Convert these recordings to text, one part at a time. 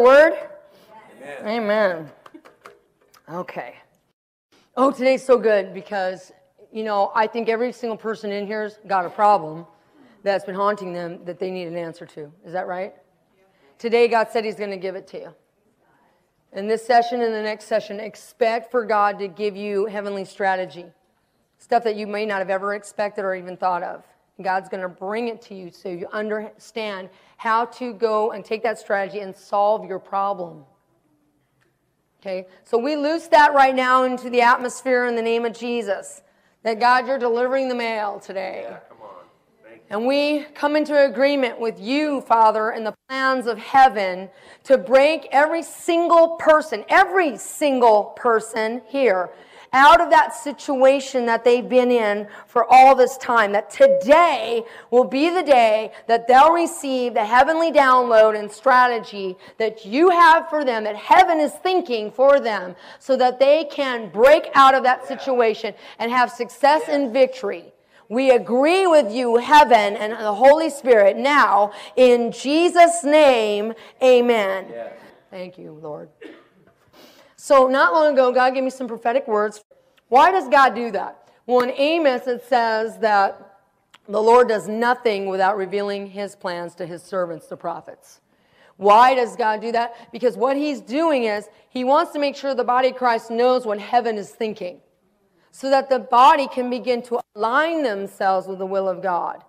word? Amen. Amen. Okay. Oh, today's so good because, you know, I think every single person in here's got a problem that's been haunting them that they need an answer to. Is that right? Today, God said He's going to give it to you. In this session and the next session, expect for God to give you heavenly strategy, stuff that you may not have ever expected or even thought of. God's going to bring it to you so you understand how to go and take that strategy and solve your problem. Okay, so we loose that right now into the atmosphere in the name of Jesus. That God, you're delivering the mail today. Yeah, come on. Thank you. and we come into agreement with you, Father, in the plans of heaven to break every single person, every single person here out of that situation that they've been in for all this time. That today will be the day that they'll receive the heavenly download and strategy that you have for them, that heaven is thinking for them, so that they can break out of that situation and have success and victory. We agree with you, heaven and the Holy Spirit, now in Jesus' name, amen. Yes. Thank you, Lord. So, not long ago, God gave me some prophetic words. Why does God do that? Well, in Amos, it says that the Lord does nothing without revealing his plans to his servants, the prophets. Why does God do that? Because what he's doing is he wants to make sure the body of Christ knows what heaven is thinking so that the body can begin to align themselves with the will of God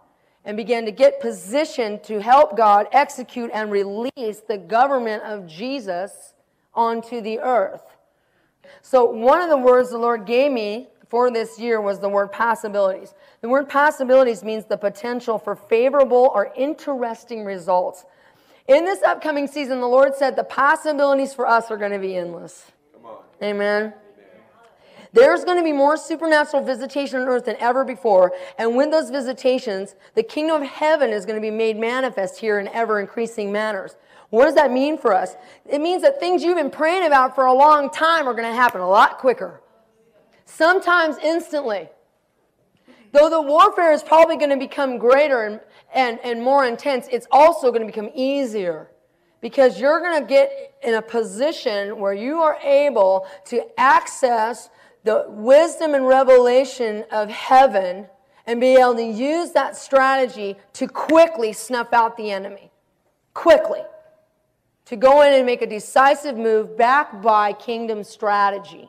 and begin to get positioned to help God execute and release the government of Jesus onto the earth. So, one of the words the Lord gave me for this year was the word possibilities. The word possibilities means the potential for favorable or interesting results. In this upcoming season, the Lord said the possibilities for us are going to be endless. Amen. There's going to be more supernatural visitation on earth than ever before. And with those visitations, the kingdom of heaven is going to be made manifest here in ever increasing manners. What does that mean for us? It means that things you've been praying about for a long time are going to happen a lot quicker, sometimes instantly. Though the warfare is probably going to become greater and, and, and more intense, it's also going to become easier because you're going to get in a position where you are able to access the wisdom and revelation of heaven and be able to use that strategy to quickly snuff out the enemy. Quickly to go in and make a decisive move backed by kingdom strategy.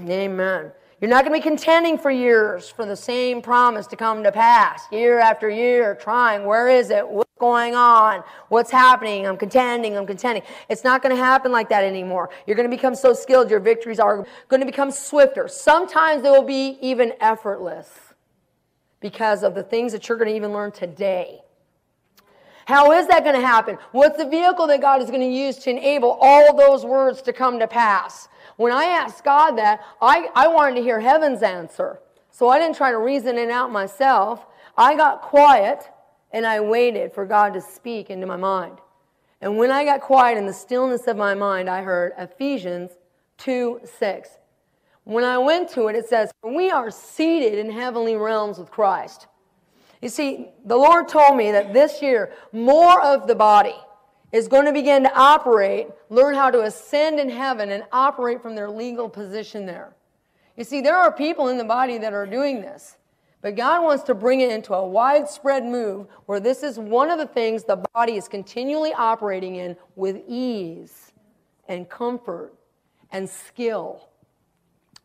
Amen. You're not going to be contending for years for the same promise to come to pass, year after year, trying. Where is it? What's going on? What's happening? I'm contending, I'm contending. It's not going to happen like that anymore. You're going to become so skilled, your victories are going to become swifter. Sometimes they will be even effortless because of the things that you're going to even learn today. How is that going to happen? What's the vehicle that God is going to use to enable all those words to come to pass? When I asked God that, I, I wanted to hear heaven's answer. So I didn't try to reason it out myself. I got quiet and I waited for God to speak into my mind. And when I got quiet in the stillness of my mind, I heard Ephesians 2 6. When I went to it, it says, We are seated in heavenly realms with Christ. You see, the Lord told me that this year, more of the body is going to begin to operate, learn how to ascend in heaven and operate from their legal position there. You see, there are people in the body that are doing this. But God wants to bring it into a widespread move where this is one of the things the body is continually operating in with ease and comfort and skill.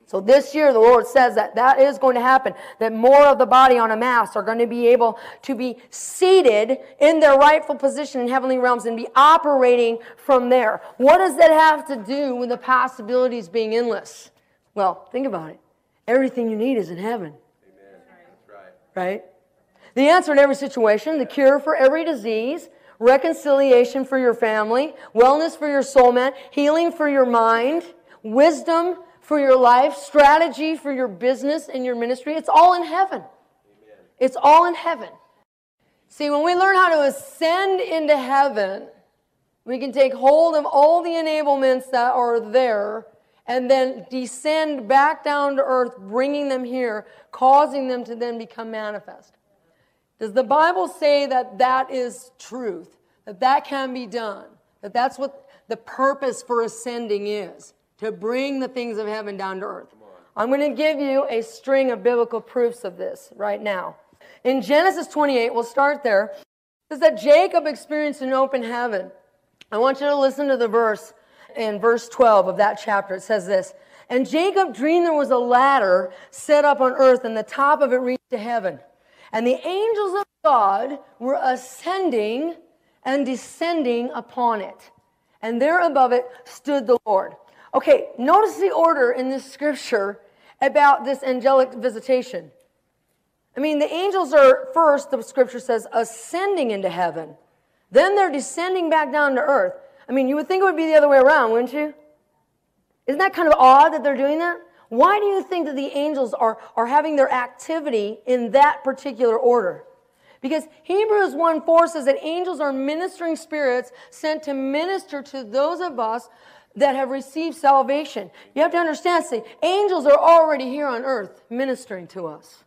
So this year, the Lord says that that is going to happen, that more of the body on a mass are going to be able to be seated in their rightful position in heavenly realms and be operating from there. What does that have to do with the possibilities being endless? Well, think about it. Everything you need is in heaven. Amen. Right. right? The answer in every situation, the cure for every disease, reconciliation for your family, wellness for your soul man, healing for your mind, wisdom for your life, strategy for your business and your ministry. It's all in heaven. Amen. It's all in heaven. See, when we learn how to ascend into heaven, we can take hold of all the enablements that are there and then descend back down to earth, bringing them here, causing them to then become manifest. Does the Bible say that that is truth, that that can be done? That that's what the purpose for ascending is to bring the things of heaven down to earth. I'm going to give you a string of biblical proofs of this right now. In Genesis 28, we'll start there. It says that Jacob experienced an open heaven. I want you to listen to the verse in verse 12 of that chapter. It says this And Jacob dreamed there was a ladder set up on earth, and the top of it reached to heaven. And the angels of God were ascending and descending upon it. And there above it stood the Lord. Okay, notice the order in this scripture about this angelic visitation. I mean, the angels are first, the scripture says, ascending into heaven. Then they're descending back down to earth. I mean, you would think it would be the other way around, wouldn't you? Isn't that kind of odd that they're doing that? Why do you think that the angels are, are having their activity in that particular order? Because Hebrews 1 4 says that angels are ministering spirits sent to minister to those of us that have received salvation. You have to understand, see, angels are already here on earth ministering to us.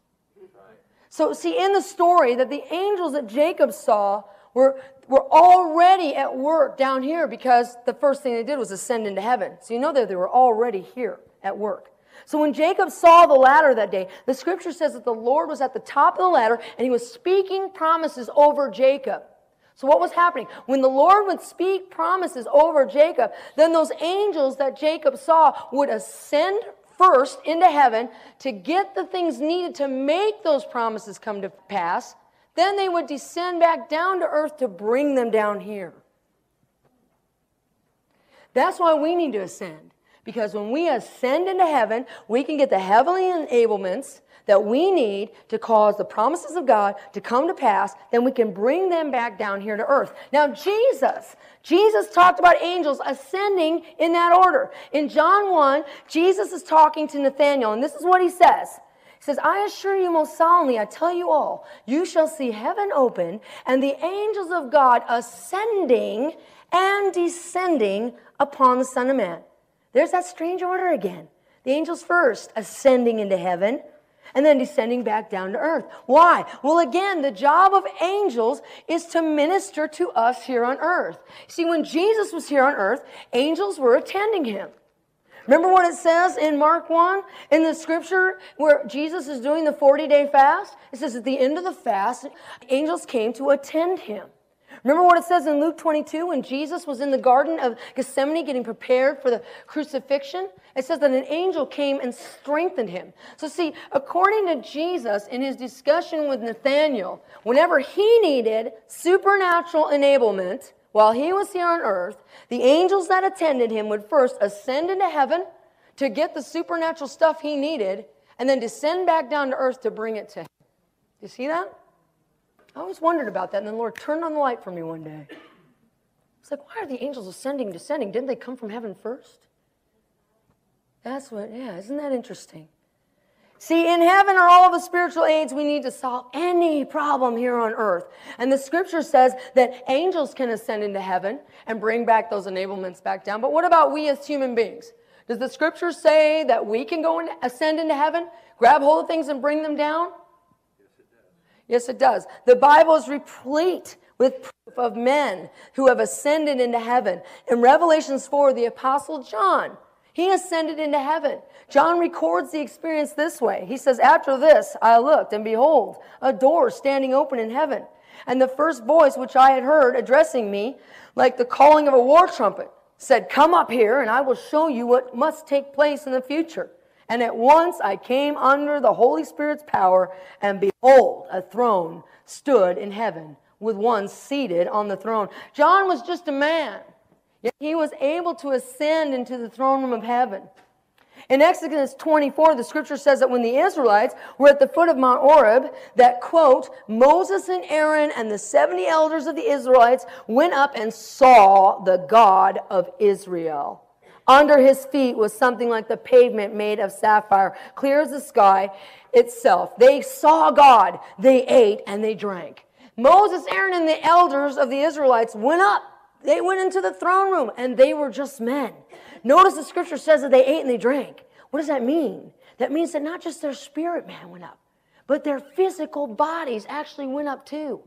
So, see, in the story, that the angels that Jacob saw were, were already at work down here because the first thing they did was ascend into heaven. So, you know that they were already here at work. So, when Jacob saw the ladder that day, the scripture says that the Lord was at the top of the ladder and he was speaking promises over Jacob. So, what was happening? When the Lord would speak promises over Jacob, then those angels that Jacob saw would ascend first into heaven to get the things needed to make those promises come to pass. Then they would descend back down to earth to bring them down here. That's why we need to ascend. Because when we ascend into heaven, we can get the heavenly enablements that we need to cause the promises of God to come to pass, then we can bring them back down here to earth. Now, Jesus, Jesus talked about angels ascending in that order. In John 1, Jesus is talking to Nathanael, and this is what he says. He says, I assure you most solemnly, I tell you all, you shall see heaven open and the angels of God ascending and descending upon the Son of Man. There's that strange order again. The angels first ascending into heaven, and then descending back down to earth. Why? Well, again, the job of angels is to minister to us here on earth. See, when Jesus was here on earth, angels were attending him. Remember what it says in Mark 1 in the scripture where Jesus is doing the 40 day fast? It says at the end of the fast, angels came to attend him. Remember what it says in Luke 22 when Jesus was in the Garden of Gethsemane getting prepared for the crucifixion? It says that an angel came and strengthened him. So, see, according to Jesus in his discussion with Nathanael, whenever he needed supernatural enablement while he was here on earth, the angels that attended him would first ascend into heaven to get the supernatural stuff he needed and then descend back down to earth to bring it to him. You see that? I always wondered about that, and then the Lord turned on the light for me one day. It's like, why are the angels ascending, descending? Didn't they come from heaven first? That's what, yeah, isn't that interesting? See, in heaven are all of the spiritual aids we need to solve any problem here on earth. And the scripture says that angels can ascend into heaven and bring back those enablements back down. But what about we as human beings? Does the scripture say that we can go and ascend into heaven, grab hold of things and bring them down? Yes, it does. The Bible is replete with proof of men who have ascended into heaven. In Revelations 4, the Apostle John, he ascended into heaven. John records the experience this way. He says, After this, I looked, and behold, a door standing open in heaven. And the first voice which I had heard addressing me, like the calling of a war trumpet, said, Come up here, and I will show you what must take place in the future. And at once I came under the Holy Spirit's power, and behold, a throne stood in heaven with one seated on the throne. John was just a man, yet he was able to ascend into the throne room of heaven. In Exodus 24, the scripture says that when the Israelites were at the foot of Mount Horeb, that quote, Moses and Aaron and the 70 elders of the Israelites went up and saw the God of Israel. Under his feet was something like the pavement made of sapphire, clear as the sky itself. They saw God, they ate, and they drank. Moses, Aaron, and the elders of the Israelites went up. They went into the throne room, and they were just men. Notice the scripture says that they ate and they drank. What does that mean? That means that not just their spirit man went up, but their physical bodies actually went up too.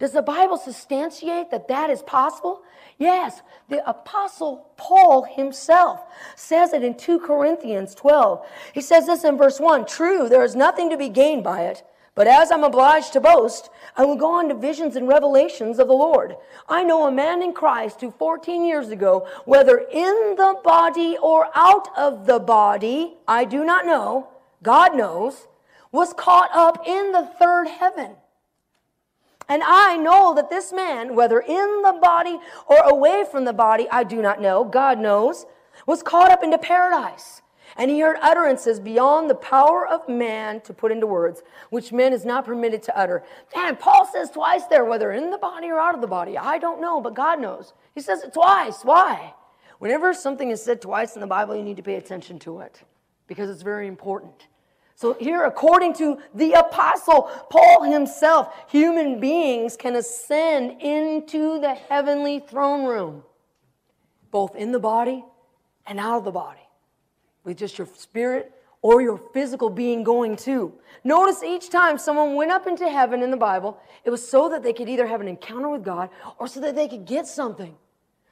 Does the Bible substantiate that that is possible? Yes, the Apostle Paul himself says it in 2 Corinthians 12. He says this in verse 1 True, there is nothing to be gained by it, but as I'm obliged to boast, I will go on to visions and revelations of the Lord. I know a man in Christ who 14 years ago, whether in the body or out of the body, I do not know, God knows, was caught up in the third heaven. And I know that this man, whether in the body or away from the body, I do not know, God knows, was caught up into paradise. And he heard utterances beyond the power of man to put into words, which man is not permitted to utter. And Paul says twice there, whether in the body or out of the body. I don't know, but God knows. He says it twice. Why? Whenever something is said twice in the Bible, you need to pay attention to it because it's very important. So, here, according to the apostle Paul himself, human beings can ascend into the heavenly throne room, both in the body and out of the body, with just your spirit or your physical being going too. Notice each time someone went up into heaven in the Bible, it was so that they could either have an encounter with God or so that they could get something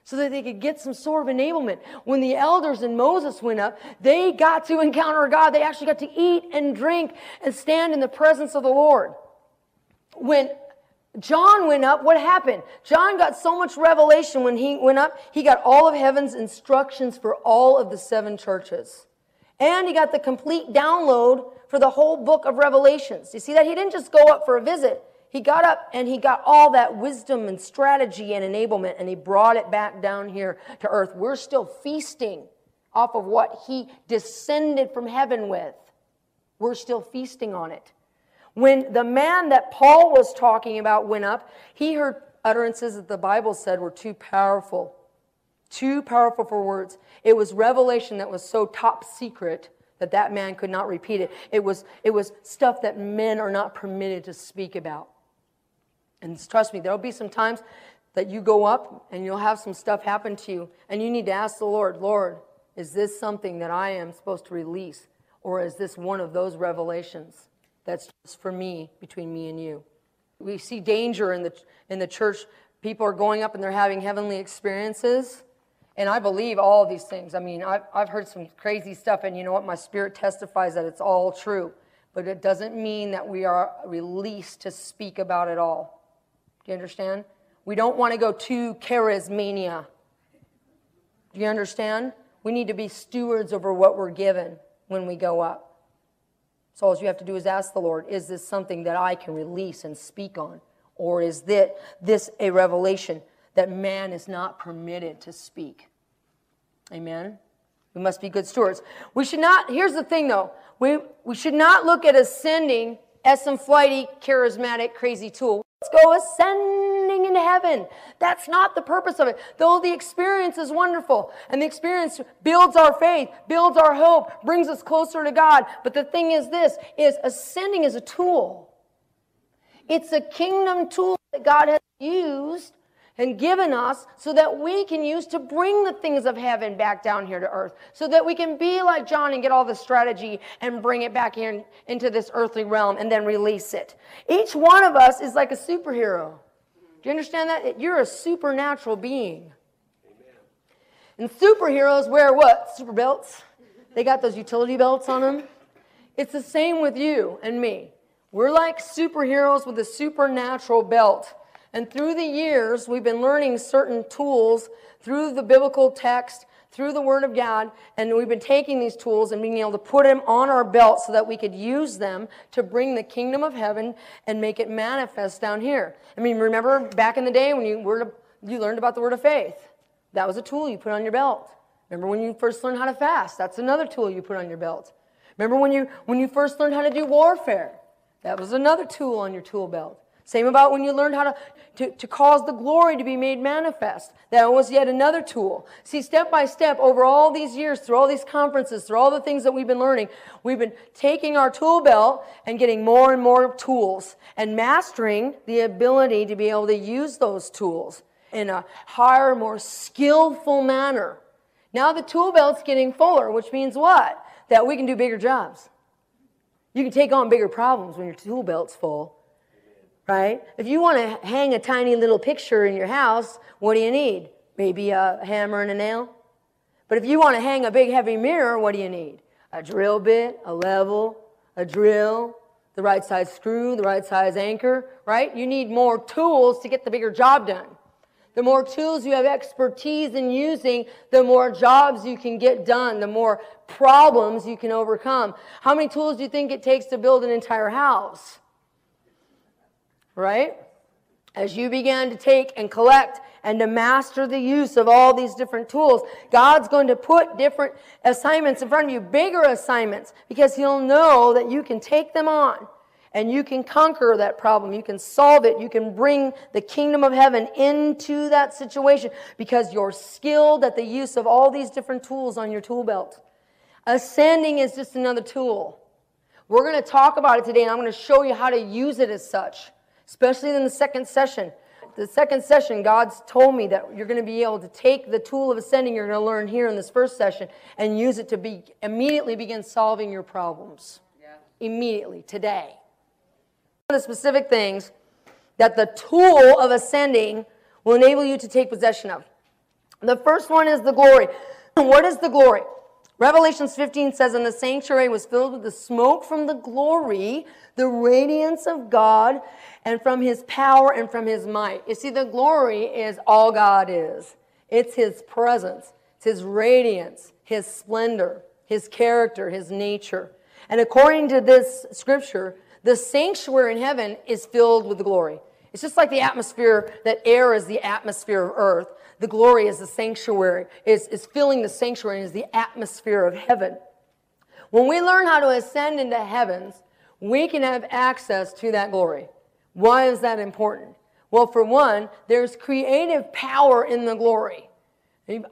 so that they could get some sort of enablement. When the elders and Moses went up, they got to encounter God. They actually got to eat and drink and stand in the presence of the Lord. When John went up, what happened? John got so much revelation when he went up, he got all of heaven's instructions for all of the seven churches. And he got the complete download for the whole book of Revelations. You see that? He didn't just go up for a visit. He got up and he got all that wisdom and strategy and enablement and he brought it back down here to earth. We're still feasting off of what he descended from heaven with. We're still feasting on it. When the man that Paul was talking about went up, he heard utterances that the Bible said were too powerful. Too powerful for words. It was revelation that was so top secret that that man could not repeat it. It was, it was stuff that men are not permitted to speak about. And trust me, there'll be some times that you go up and you'll have some stuff happen to you, and you need to ask the Lord, Lord, is this something that I am supposed to release? Or is this one of those revelations that's just for me, between me and you? We see danger in the, in the church. People are going up and they're having heavenly experiences. And I believe all these things. I mean, I've, I've heard some crazy stuff, and you know what? My spirit testifies that it's all true. But it doesn't mean that we are released to speak about it all. Do you understand? We don't want to go to charismania. Do you understand? We need to be stewards over what we're given when we go up. So all you have to do is ask the Lord, is this something that I can release and speak on? Or is that this a revelation that man is not permitted to speak? Amen. We must be good stewards. We should not, here's the thing though, we, we should not look at ascending as some flighty, charismatic, crazy tool. Let's go ascending into heaven. That's not the purpose of it. Though the experience is wonderful and the experience builds our faith, builds our hope, brings us closer to God. But the thing is this is ascending is a tool. It's a kingdom tool that God has used and given us so that we can use to bring the things of heaven back down here to earth. So that we can be like John and get all the strategy and bring it back here into this earthly realm and then release it. Each one of us is like a superhero. Do you understand that? You're a supernatural being. And superheroes wear what? Super belts. They got those utility belts on them. It's the same with you and me. We're like superheroes with a supernatural belt. And through the years, we've been learning certain tools through the biblical text, through the Word of God, and we've been taking these tools and being able to put them on our belt so that we could use them to bring the kingdom of heaven and make it manifest down here. I mean, remember back in the day when you, were to, you learned about the Word of faith? That was a tool you put on your belt. Remember when you first learned how to fast? That's another tool you put on your belt. Remember when you, when you first learned how to do warfare? That was another tool on your tool belt. Same about when you learned how to, to, to cause the glory to be made manifest. That was yet another tool. See, step by step, over all these years, through all these conferences, through all the things that we've been learning, we've been taking our tool belt and getting more and more tools and mastering the ability to be able to use those tools in a higher, more skillful manner. Now the tool belt's getting fuller, which means what? That we can do bigger jobs. You can take on bigger problems when your tool belt's full right? If you want to hang a tiny little picture in your house, what do you need? Maybe a hammer and a nail. But if you want to hang a big heavy mirror, what do you need? A drill bit, a level, a drill, the right size screw, the right size anchor, right? You need more tools to get the bigger job done. The more tools you have expertise in using, the more jobs you can get done, the more problems you can overcome. How many tools do you think it takes to build an entire house? Right? As you begin to take and collect and to master the use of all these different tools, God's going to put different assignments in front of you, bigger assignments, because He'll know that you can take them on and you can conquer that problem. You can solve it. You can bring the kingdom of heaven into that situation because you're skilled at the use of all these different tools on your tool belt. Ascending is just another tool. We're going to talk about it today, and I'm going to show you how to use it as such, especially in the second session. The second session, God's told me that you're going to be able to take the tool of ascending you're going to learn here in this first session and use it to be immediately begin solving your problems. Yeah. Immediately, today the specific things that the tool of ascending will enable you to take possession of. The first one is the glory. What is the glory? Revelations 15 says, And the sanctuary was filled with the smoke from the glory, the radiance of God, and from his power and from his might. You see, the glory is all God is. It's his presence, it's his radiance, his splendor, his character, his nature. And according to this scripture, the sanctuary in heaven is filled with the glory. It's just like the atmosphere, that air is the atmosphere of earth. The glory is the sanctuary, is, is filling the sanctuary, is the atmosphere of heaven. When we learn how to ascend into heavens, we can have access to that glory. Why is that important? Well, for one, there's creative power in the glory.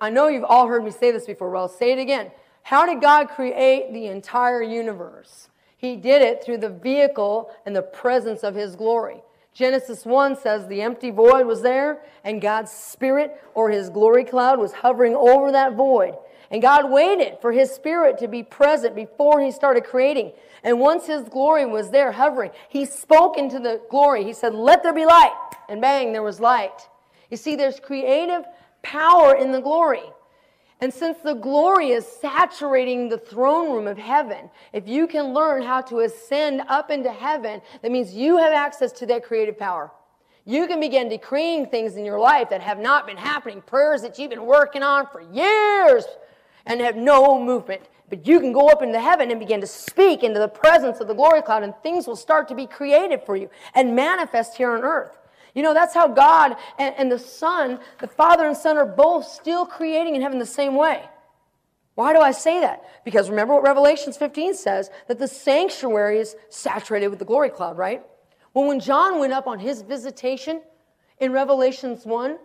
I know you've all heard me say this before. Well, I'll say it again. How did God create the entire universe? He did it through the vehicle and the presence of His glory. Genesis 1 says the empty void was there, and God's Spirit or His glory cloud was hovering over that void. And God waited for His Spirit to be present before He started creating. And once His glory was there hovering, He spoke into the glory. He said, Let there be light. And bang, there was light. You see, there's creative power in the glory. And since the glory is saturating the throne room of heaven, if you can learn how to ascend up into heaven, that means you have access to that creative power. You can begin decreeing things in your life that have not been happening, prayers that you've been working on for years and have no movement. But you can go up into heaven and begin to speak into the presence of the glory cloud, and things will start to be created for you and manifest here on earth. You know, that's how God and, and the Son, the Father and Son, are both still creating in heaven the same way. Why do I say that? Because remember what Revelations 15 says that the sanctuary is saturated with the glory cloud, right? Well, when John went up on his visitation in Revelations 1,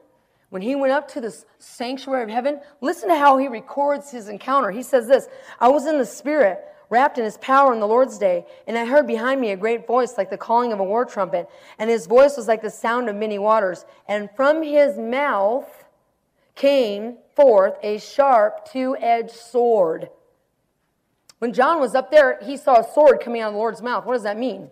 when he went up to this sanctuary of heaven, listen to how he records his encounter. He says this I was in the Spirit wrapped in his power in the Lord's day. And I heard behind me a great voice like the calling of a war trumpet. And his voice was like the sound of many waters. And from his mouth came forth a sharp two edged sword. When John was up there, he saw a sword coming out of the Lord's mouth. What does that mean?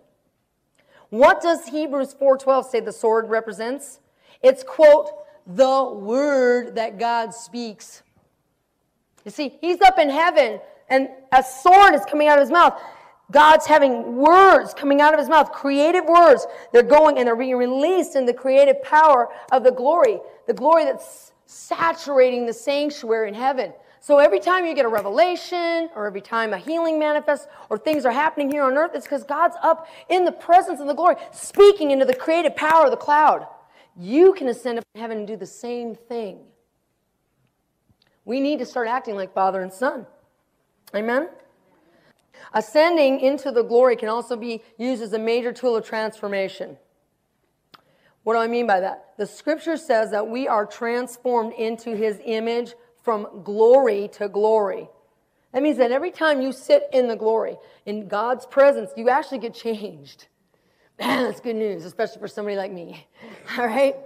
What does Hebrews 4:12 say the sword represents? It's quote the word that God speaks. You see, he's up in heaven and a sword is coming out of his mouth. God's having words coming out of his mouth, creative words. They're going and they're being released in the creative power of the glory, the glory that's saturating the sanctuary in heaven. So every time you get a revelation or every time a healing manifests or things are happening here on earth, it's because God's up in the presence of the glory, speaking into the creative power of the cloud. You can ascend up in heaven and do the same thing. We need to start acting like Father and Son. Amen? Ascending into the glory can also be used as a major tool of transformation. What do I mean by that? The scripture says that we are transformed into his image from glory to glory. That means that every time you sit in the glory, in God's presence, you actually get changed. That's good news, especially for somebody like me. All right?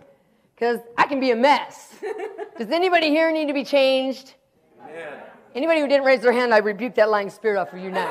Because I can be a mess. Does anybody here need to be changed? Amen. Anybody who didn't raise their hand, I rebuke that lying spirit off of you now.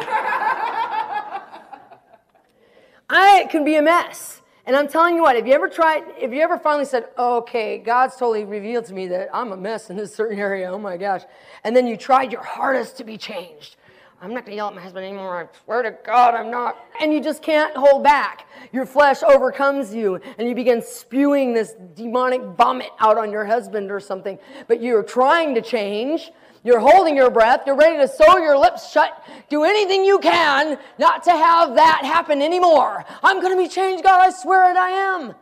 I can be a mess. And I'm telling you what, if you ever tried, if you ever finally said, okay, God's totally revealed to me that I'm a mess in this certain area, oh my gosh, and then you tried your hardest to be changed. I'm not going to yell at my husband anymore. I swear to God, I'm not. And you just can't hold back. Your flesh overcomes you, and you begin spewing this demonic vomit out on your husband or something. But you're trying to change. You're holding your breath. You're ready to sew your lips shut. Do anything you can not to have that happen anymore. I'm going to be changed, God. I swear it, I am.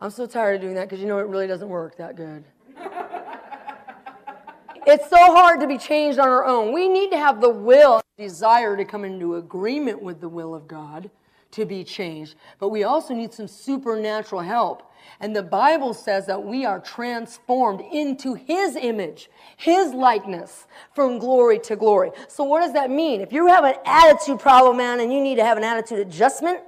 I'm so tired of doing that because you know it really doesn't work that good. it's so hard to be changed on our own. We need to have the will, desire to come into agreement with the will of God to be changed. But we also need some supernatural help. And the Bible says that we are transformed into His image, His likeness, from glory to glory. So, what does that mean? If you have an attitude problem, man, and you need to have an attitude adjustment,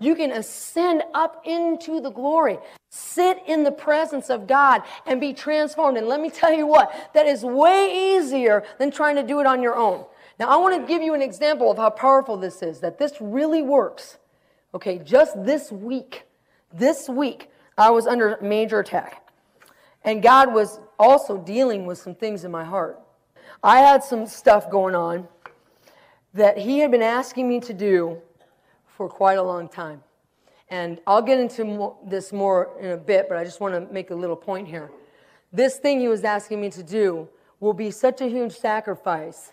you can ascend up into the glory, sit in the presence of God, and be transformed. And let me tell you what, that is way easier than trying to do it on your own. Now, I want to give you an example of how powerful this is, that this really works. Okay, just this week, this week, I was under major attack. And God was also dealing with some things in my heart. I had some stuff going on that He had been asking me to do for quite a long time. And I'll get into this more in a bit, but I just want to make a little point here. This thing He was asking me to do will be such a huge sacrifice.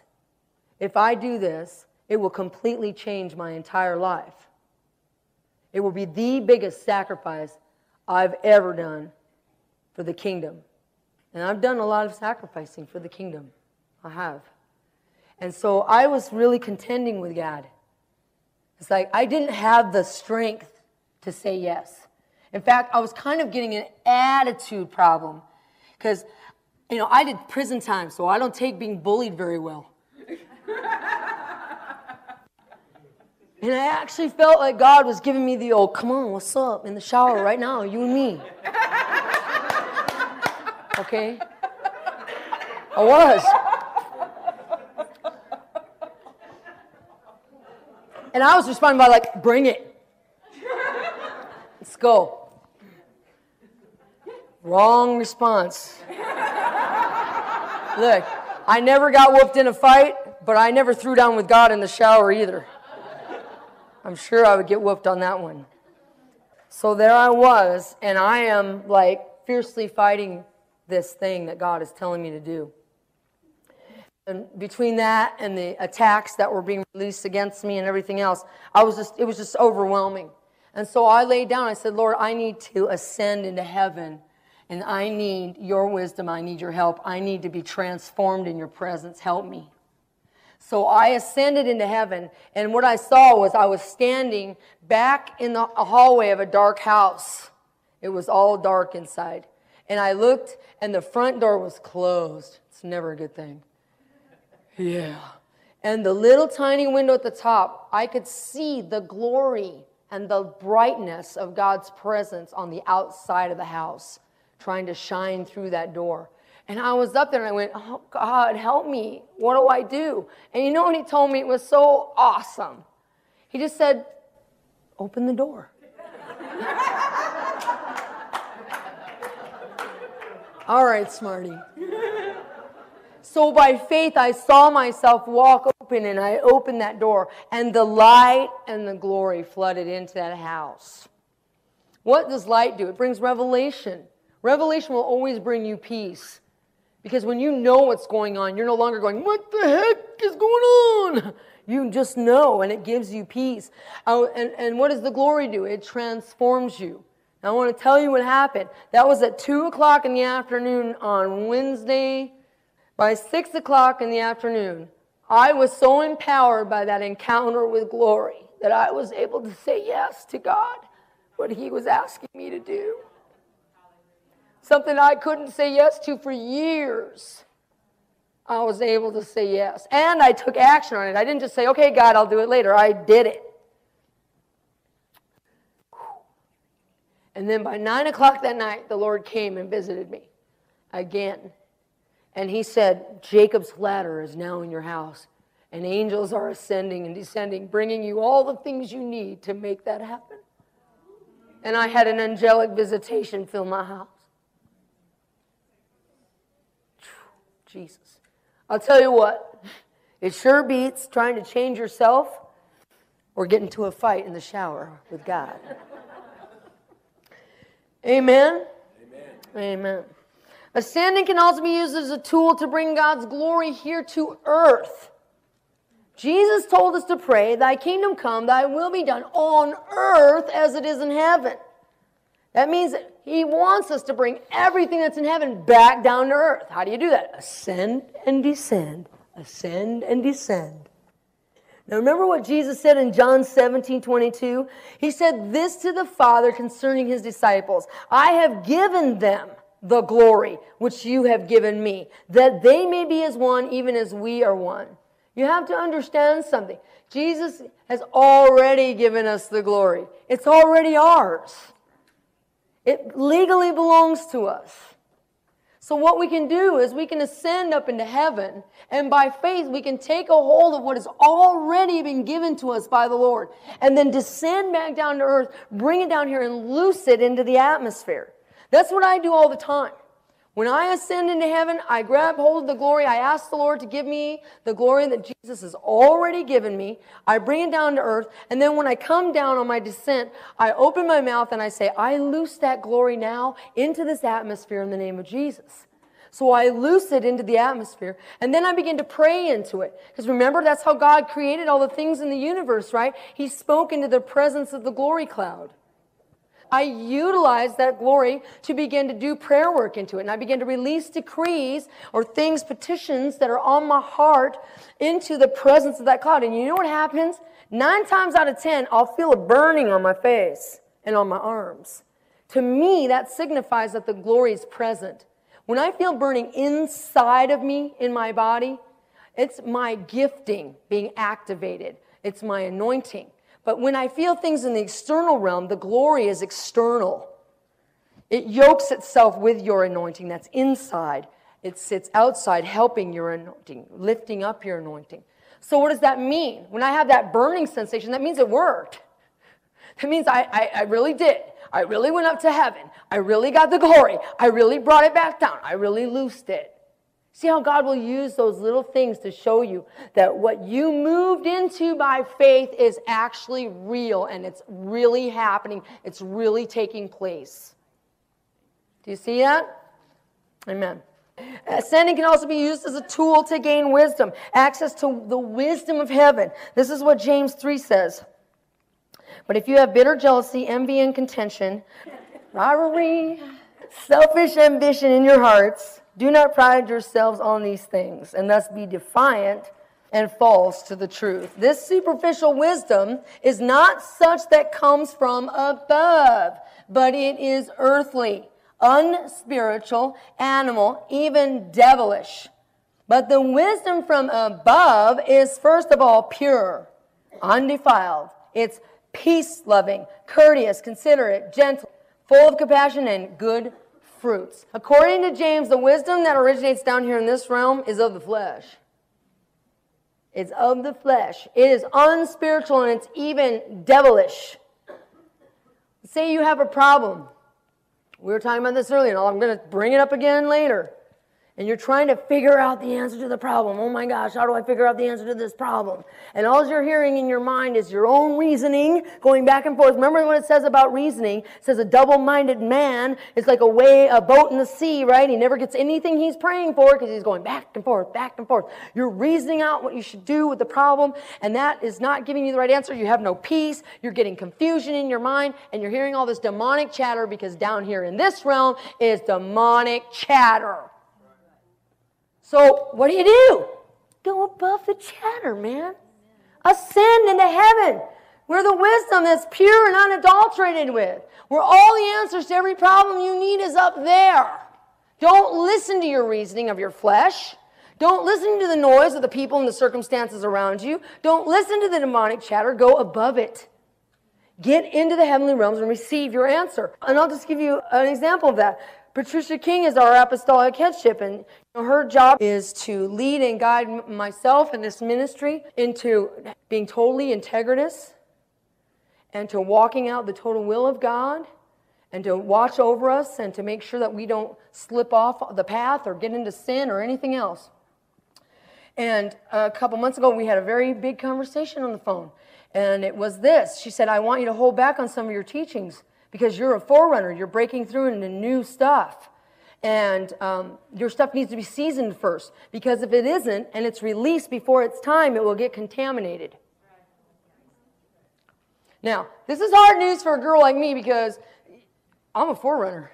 If I do this, it will completely change my entire life. It will be the biggest sacrifice I've ever done for the kingdom. And I've done a lot of sacrificing for the kingdom. I have. And so I was really contending with God. It's like I didn't have the strength to say yes. In fact, I was kind of getting an attitude problem because, you know, I did prison time, so I don't take being bullied very well. And I actually felt like God was giving me the old, come on, what's up, in the shower right now, you and me. Okay? I was. And I was responding by, like, bring it. Let's go. Wrong response. Look, I never got whooped in a fight, but I never threw down with God in the shower either. I'm sure I would get whooped on that one. So there I was, and I am like fiercely fighting this thing that God is telling me to do. And between that and the attacks that were being released against me and everything else, I was just, it was just overwhelming. And so I laid down, I said, Lord, I need to ascend into heaven. And I need your wisdom. I need your help. I need to be transformed in your presence. Help me. So I ascended into heaven, and what I saw was I was standing back in the hallway of a dark house. It was all dark inside. And I looked, and the front door was closed. It's never a good thing. Yeah. And the little tiny window at the top, I could see the glory and the brightness of God's presence on the outside of the house, trying to shine through that door. And I was up there and I went, Oh God, help me. What do I do? And you know what he told me? It was so awesome. He just said, Open the door. All right, Smarty. So by faith, I saw myself walk open and I opened that door, and the light and the glory flooded into that house. What does light do? It brings revelation. Revelation will always bring you peace. Because when you know what's going on, you're no longer going, What the heck is going on? You just know, and it gives you peace. Oh, and, and what does the glory do? It transforms you. Now, I want to tell you what happened. That was at 2 o'clock in the afternoon on Wednesday. By 6 o'clock in the afternoon, I was so empowered by that encounter with glory that I was able to say yes to God, what He was asking me to do something I couldn't say yes to for years. I was able to say yes. And I took action on it. I didn't just say, okay, God, I'll do it later. I did it. And then by nine o'clock that night, the Lord came and visited me again. And he said, Jacob's ladder is now in your house, and angels are ascending and descending, bringing you all the things you need to make that happen. and I had an angelic visitation fill my house. Jesus. I'll tell you what, it sure beats trying to change yourself or get into a fight in the shower with God. Amen? Amen. Amen. Ascending can also be used as a tool to bring God's glory here to earth. Jesus told us to pray, Thy kingdom come, Thy will be done on earth as it is in heaven. That means that He wants us to bring everything that's in heaven back down to earth. How do you do that? Ascend and descend, ascend and descend. Now remember what Jesus said in John 17, 22? He said this to the Father concerning his disciples I have given them the glory which you have given me, that they may be as one, even as we are one. You have to understand something. Jesus has already given us the glory, it's already ours. It legally belongs to us. So, what we can do is we can ascend up into heaven, and by faith, we can take a hold of what has already been given to us by the Lord, and then descend back down to earth, bring it down here, and loose it into the atmosphere. That's what I do all the time. When I ascend into heaven, I grab hold of the glory. I ask the Lord to give me the glory that Jesus has already given me. I bring it down to earth. And then when I come down on my descent, I open my mouth and I say, I loose that glory now into this atmosphere in the name of Jesus. So I loose it into the atmosphere. And then I begin to pray into it. Because remember, that's how God created all the things in the universe, right? He spoke into the presence of the glory cloud. I utilize that glory to begin to do prayer work into it. And I begin to release decrees or things, petitions that are on my heart into the presence of that cloud. And you know what happens? Nine times out of ten, I'll feel a burning on my face and on my arms. To me, that signifies that the glory is present. When I feel burning inside of me, in my body, it's my gifting being activated. It's my anointing. But when I feel things in the external realm, the glory is external. It yokes itself with your anointing that's inside. It sits outside, helping your anointing, lifting up your anointing. So, what does that mean? When I have that burning sensation, that means it worked. That means I, I, I really did. I really went up to heaven. I really got the glory. I really brought it back down. I really loosed it. See how God will use those little things to show you that what you moved into by faith is actually real and it's really happening. It's really taking place. Do you see that? Amen. Uh, Ascending can also be used as a tool to gain wisdom, access to the wisdom of heaven. This is what James 3 says. But if you have bitter jealousy, envy, and contention, rivalry, selfish ambition in your hearts, do not pride yourselves on these things, and thus be defiant and false to the truth. This superficial wisdom is not such that comes from above, but it is earthly, unspiritual, animal, even devilish. But the wisdom from above is first of all pure, undefiled. It's peace loving, courteous, considerate, gentle, full of compassion and good fruits. According to James, the wisdom that originates down here in this realm is of the flesh. It's of the flesh. It is unspiritual and it's even devilish. Say you have a problem. We were talking about this earlier, and I'm going to bring it up again later and you're trying to figure out the answer to the problem. Oh my gosh, how do I figure out the answer to this problem? And all you're hearing in your mind is your own reasoning going back and forth. Remember what it says about reasoning? It says a double-minded man is like a way, a boat in the sea, right? He never gets anything he's praying for because he's going back and forth, back and forth. You're reasoning out what you should do with the problem, and that is not giving you the right answer. You have no peace. You're getting confusion in your mind, and you're hearing all this demonic chatter because down here in this realm is demonic chatter. So what do you do? Go above the chatter, man. Ascend into heaven where the wisdom that's pure and unadulterated with, where all the answers to every problem you need is up there. Don't listen to your reasoning of your flesh. Don't listen to the noise of the people and the circumstances around you. Don't listen to the demonic chatter. Go above it. Get into the heavenly realms and receive your answer. And I'll just give you an example of that. Patricia King is our apostolic headship, and her job is to lead and guide myself and this ministry into being totally integritous and to walking out the total will of God and to watch over us and to make sure that we don't slip off the path or get into sin or anything else. And a couple months ago, we had a very big conversation on the phone. And it was this She said, I want you to hold back on some of your teachings because you're a forerunner. You're breaking through into new stuff. And um, your stuff needs to be seasoned first because if it isn't and it's released before its time, it will get contaminated. Now, this is hard news for a girl like me because I'm a forerunner.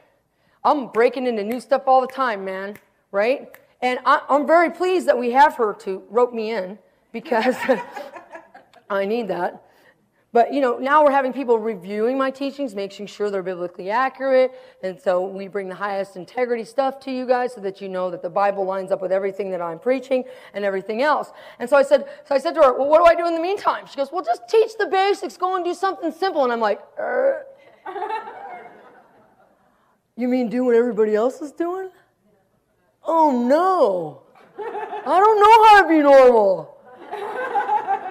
I'm breaking into new stuff all the time, man, right? And I, am very pleased that we have her to rope me in because I need that. But you know, now we're having people reviewing my teachings, making sure they're biblically accurate, and so we bring the highest integrity stuff to you guys so that you know that the Bible lines up with everything that I'm preaching and everything else. And so I said, so I said to her, "Well, what do I do in the meantime?" She goes, "Well, just teach the basics. Go and do something simple." And I'm like, er. "You mean do what everybody else is doing?" Oh no, I don't know how to be normal.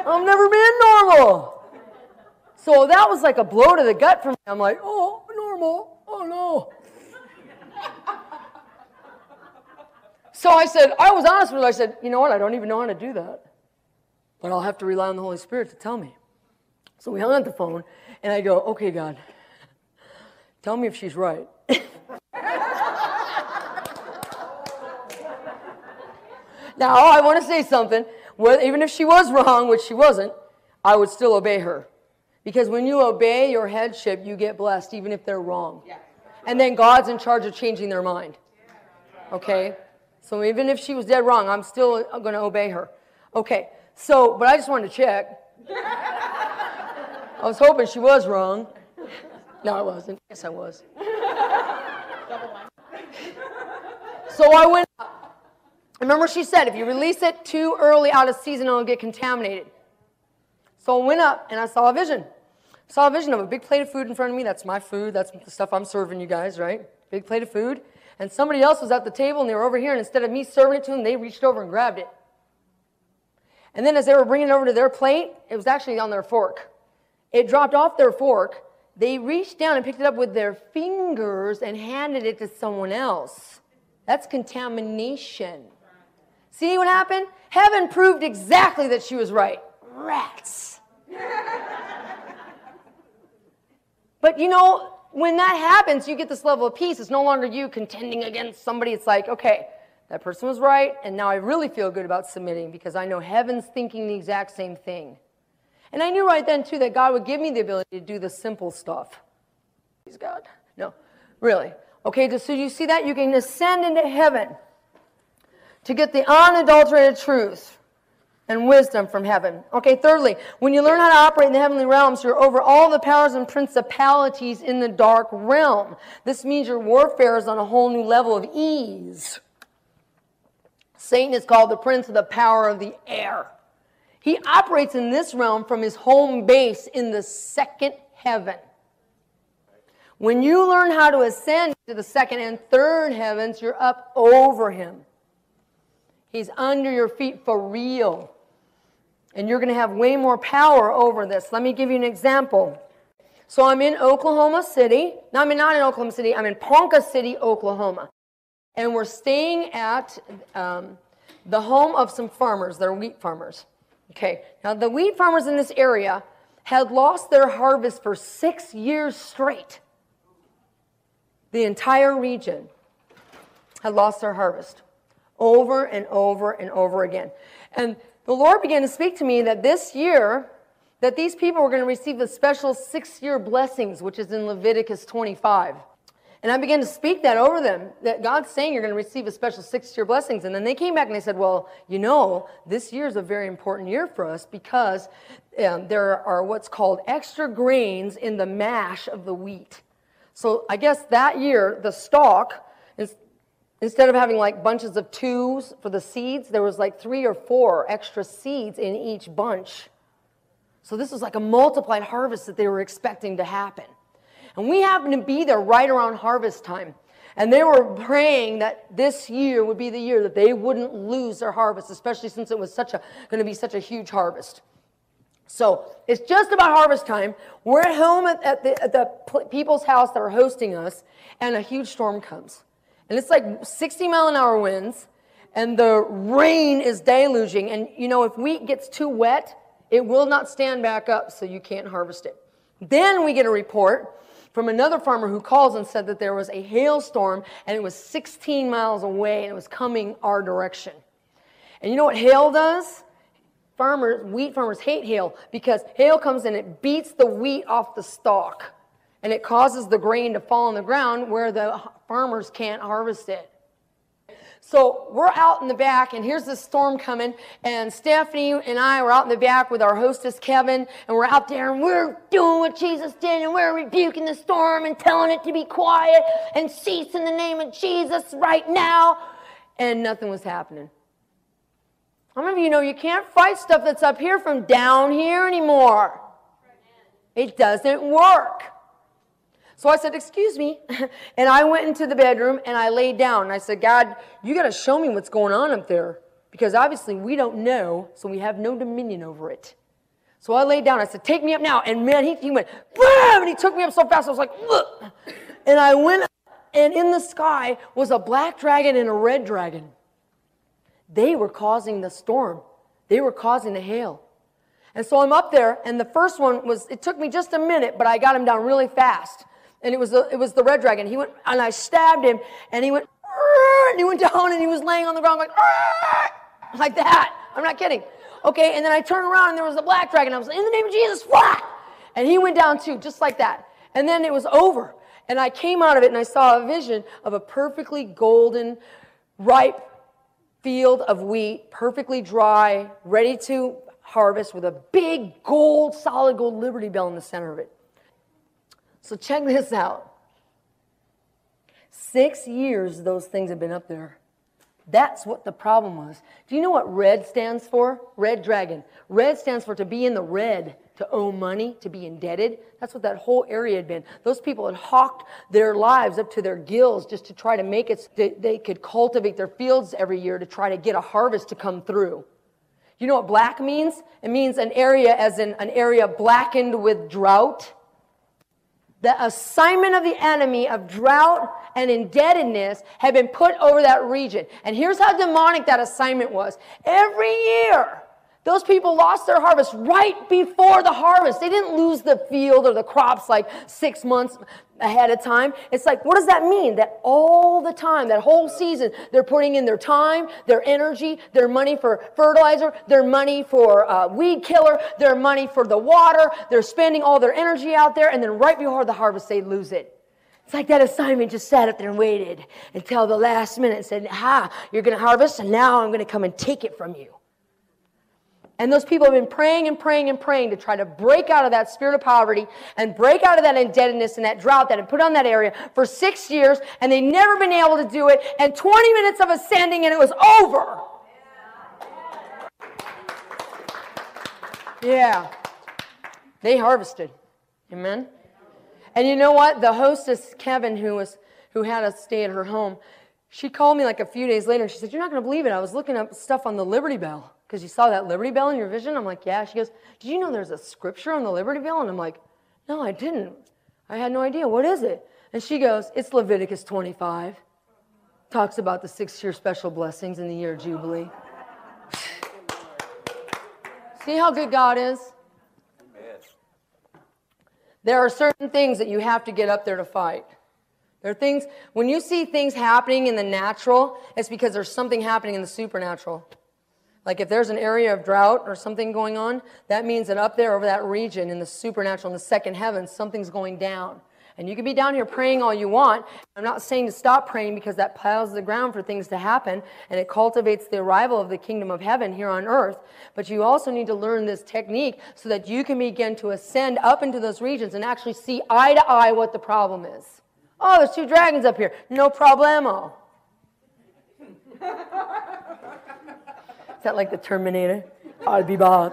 I've never been normal. So that was like a blow to the gut for me. I'm like, oh, normal. Oh no. so I said, I was honest with her. I said, you know what? I don't even know how to do that. But I'll have to rely on the Holy Spirit to tell me. So we hung up the phone, and I go, okay, God, tell me if she's right. now, I want to say something well, even if she was wrong, which she wasn't, I would still obey her. Because when you obey your headship, you get blessed, even if they're wrong. And then God's in charge of changing their mind. Okay? So even if she was dead wrong, I'm still going to obey her. Okay, so, but I just wanted to check. I was hoping she was wrong. No, I wasn't. Yes, I was. so I went up. Remember, she said, if you release it too early out of season, it'll get contaminated. So I went up and I saw a vision. Saw a vision of a big plate of food in front of me. That's my food. That's the stuff I'm serving you guys, right? Big plate of food. And somebody else was at the table and they were over here. And instead of me serving it to them, they reached over and grabbed it. And then as they were bringing it over to their plate, it was actually on their fork. It dropped off their fork. They reached down and picked it up with their fingers and handed it to someone else. That's contamination. See what happened? Heaven proved exactly that she was right. Rats. But you know, when that happens, you get this level of peace. It's no longer you contending against somebody. It's like, okay, that person was right, and now I really feel good about submitting because I know heaven's thinking the exact same thing. And I knew right then, too, that God would give me the ability to do the simple stuff. Please, God. No, really. Okay, so you see that? You can ascend into heaven to get the unadulterated truth and wisdom from heaven. Okay, thirdly, when you learn how to operate in the heavenly realms, you're over all the powers and principalities in the dark realm. This means your warfare is on a whole new level of ease. Satan is called the prince of the power of the air. He operates in this realm from his home base in the second heaven. When you learn how to ascend to the second and third heavens, you're up over him. He's under your feet for real. And you're going to have way more power over this. Let me give you an example. So I'm in Oklahoma City. No, I'm not in Oklahoma City. I'm in Ponca City, Oklahoma. And we're staying at um, the home of some farmers. They're wheat farmers. Okay. Now, the wheat farmers in this area had lost their harvest for six years straight. The entire region had lost their harvest over and over and over again. And the Lord began to speak to me that this year, that these people were going to receive the special six year blessings, which is in Leviticus 25. And I began to speak that over them, that God's saying you're going to receive a special six year blessings. And then they came back and they said, Well, you know, this year is a very important year for us because um, there are what's called extra grains in the mash of the wheat. So I guess that year, the stalk, Instead of having like bunches of twos for the seeds, there was like three or four extra seeds in each bunch. So this was like a multiplied harvest that they were expecting to happen. And we happened to be there right around harvest time. And they were praying that this year would be the year that they wouldn't lose their harvest, especially since it was such a going to be such a huge harvest. So it's just about harvest time. We're at home at, at, the, at the people's house that are hosting us, and a huge storm comes. And it's like 60 mile an hour winds, and the rain is deluging. And you know, if wheat gets too wet, it will not stand back up, so you can't harvest it. Then we get a report from another farmer who calls and said that there was a hailstorm and it was 16 miles away and it was coming our direction. And you know what hail does? Farmers, wheat farmers hate hail because hail comes and it beats the wheat off the stalk and it causes the grain to fall on the ground where the farmers can't harvest it. So we're out in the back, and here's the storm coming. And Stephanie and I were out in the back with our hostess Kevin, and we're out there, and we're doing what Jesus did, and we're rebuking the storm and telling it to be quiet and cease in the name of Jesus right now. And nothing was happening. How many of you know you can't fight stuff that's up here from down here anymore? It doesn't work. So I said, Excuse me. And I went into the bedroom and I laid down. And I said, God, you got to show me what's going on up there. Because obviously we don't know, so we have no dominion over it. So I laid down. I said, Take me up now. And man, he, he went, Bam! And he took me up so fast. I was like, Ugh! And I went, and in the sky was a black dragon and a red dragon. They were causing the storm, they were causing the hail. And so I'm up there, and the first one was, it took me just a minute, but I got him down really fast and it was the, it was the red dragon. He went and I stabbed him, and he went and he went down and he was laying on the ground like like that. I'm not kidding. Okay, and then I turned around and there was a black dragon. I was like, in the name of Jesus, what? And he went down too, just like that. And then it was over. And I came out of it and I saw a vision of a perfectly golden, ripe field of wheat, perfectly dry, ready to harvest with a big gold, solid gold Liberty Bell in the center of it. So check this out. Six years those things have been up there. That's what the problem was. Do you know what red stands for? Red dragon. Red stands for to be in the red, to owe money, to be indebted. That's what that whole area had been. Those people had hawked their lives up to their gills just to try to make it, they, they could cultivate their fields every year to try to get a harvest to come through. You know what black means? It means an area as in an area blackened with drought the assignment of the enemy of drought and indebtedness had been put over that region. And here's how demonic that assignment was. Every year, those people lost their harvest right before the harvest. They didn't lose the field or the crops like six months ahead of time. It's like, what does that mean? That all the time, that whole season, they're putting in their time, their energy, their money for fertilizer, their money for uh, weed killer, their money for the water. They're spending all their energy out there, and then right before the harvest, they lose it. It's like that assignment just sat up there and waited until the last minute and said, Ha, you're going to harvest, and now I'm going to come and take it from you. And those people have been praying and praying and praying to try to break out of that spirit of poverty and break out of that indebtedness and that drought that had put on that area for six years, and they've never been able to do it. And 20 minutes of ascending, and it was over. Yeah. They harvested. Amen. And you know what? The hostess, Kevin, who was who had us stay at her home, she called me like a few days later and she said, You're not gonna believe it. I was looking up stuff on the Liberty Bell because you saw that Liberty Bell in your vision? I'm like, yeah. She goes, did you know there's a scripture on the Liberty Bell? And I'm like, no, I didn't. I had no idea. What is it? And she goes, it's Leviticus 25. Talks about the six year special blessings in the year of Jubilee. See how good God is? There are certain things that you have to get up there to fight. There are things, when you see things happening in the natural, it's because there's something happening in the supernatural. Like if there's an area of drought or something going on, that means that up there over that region in the supernatural, in the second heaven, something's going down. And you can be down here praying all you want. I'm not saying to stop praying because that piles the ground for things to happen and it cultivates the arrival of the kingdom of heaven here on earth. But you also need to learn this technique so that you can begin to ascend up into those regions and actually see eye to eye what the problem is. Oh, there's two dragons up here. No problemo. that like the Terminator? I'll be back.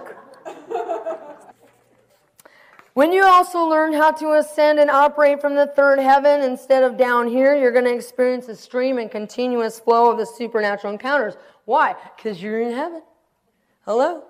When you also learn how to ascend and operate from the third heaven instead of down here, you're going to experience a stream and continuous flow of the supernatural encounters. Why? Because you're in heaven. Hello?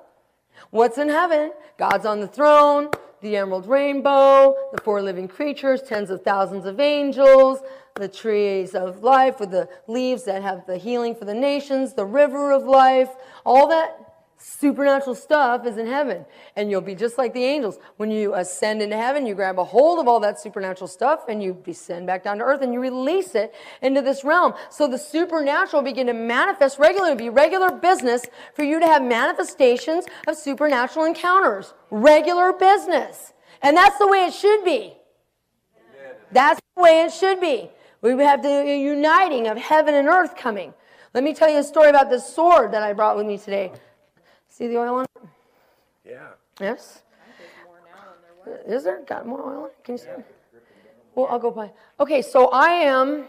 What's in heaven? God's on the throne, the emerald rainbow, the four living creatures, tens of thousands of angels, the trees of life with the leaves that have the healing for the nations, the river of life, all that supernatural stuff is in heaven. And you'll be just like the angels. When you ascend into heaven, you grab a hold of all that supernatural stuff and you descend back down to earth and you release it into this realm. So the supernatural begin to manifest regularly, be regular business for you to have manifestations of supernatural encounters. Regular business. And that's the way it should be. That's the way it should be. We have the uniting of heaven and earth coming. Let me tell you a story about this sword that I brought with me today. See the oil on it? Yeah. Yes? Is there? Got more oil? Can you see it? Well, I'll go by. Okay, so I am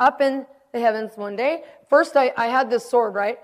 up in the heavens one day. First, I, I had this sword, right?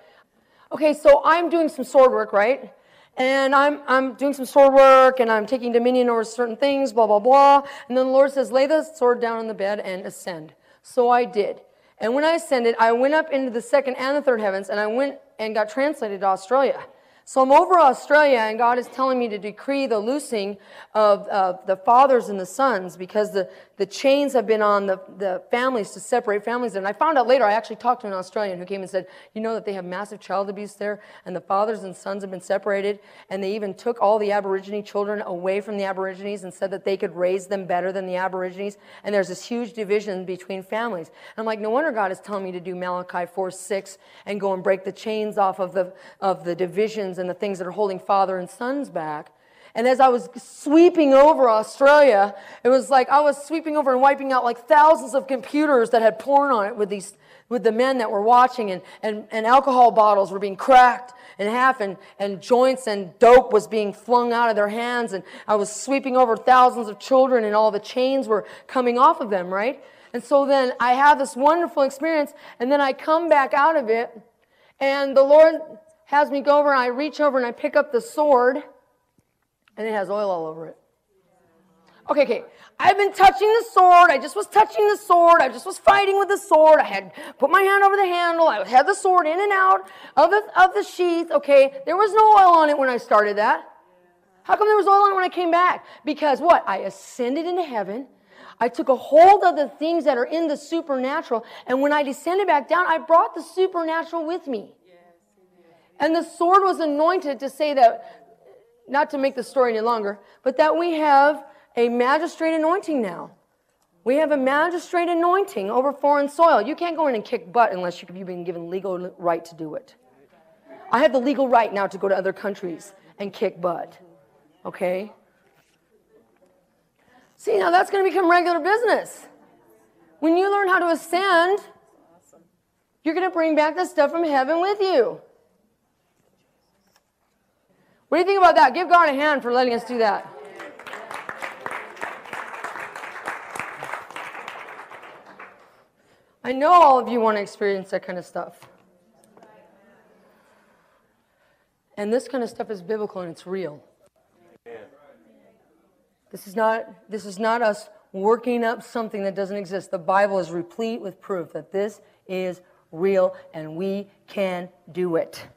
Okay, so I'm doing some sword work, right? And I'm, I'm doing some sword work and I'm taking dominion over certain things, blah, blah, blah. And then the Lord says, lay the sword down on the bed and ascend. So I did. And when I ascended, I went up into the second and the third heavens and I went and got translated to Australia. So I'm over Australia, and God is telling me to decree the loosing of, the fathers and the sons because the, the chains have been on the, the families to separate families. And I found out later, I actually talked to an Australian who came and said, You know that they have massive child abuse there, and the fathers and sons have been separated, and they even took all the Aborigine children away from the Aborigines and said that they could raise them better than the Aborigines. And there's this huge division between families. And I'm like, No wonder God is telling me to do Malachi 4 6 and go and break the chains off of the, of the divisions and the things that are holding father and sons back. And as I was sweeping over Australia, it was like I was sweeping over and wiping out like thousands of computers that had porn on it with these with the men that were watching and, and, and alcohol bottles were being cracked in half and, and joints and dope was being flung out of their hands and I was sweeping over thousands of children and all the chains were coming off of them, right? And so then I have this wonderful experience and then I come back out of it and the Lord has me go over and I reach over and I pick up the sword and it has oil all over it. Okay, okay. I've been touching the sword. I just was touching the sword. I just was fighting with the sword. I had put my hand over the handle. I had the sword in and out of the, of the sheath. Okay, there was no oil on it when I started that. How come there was oil on it when I came back? Because what? I ascended into heaven. I took a hold of the things that are in the supernatural. And when I descended back down, I brought the supernatural with me. And the sword was anointed to say that, not to make the story any longer, but that we have a magistrate anointing now. We have a magistrate anointing over foreign soil. You can't go in and kick butt unless you've been given legal right to do it. I have the legal right now to go to other countries and kick butt. Okay? See, now that's going to become regular business. When you learn how to ascend, you're going to bring back the stuff from heaven with you. What do you think about that? Give God a hand for letting us do that. I know all of you want to experience that kind of stuff. And this kind of stuff is biblical and it's real. This is not this is not us working up something that doesn't exist. The Bible is replete with proof that this is real and we can do it.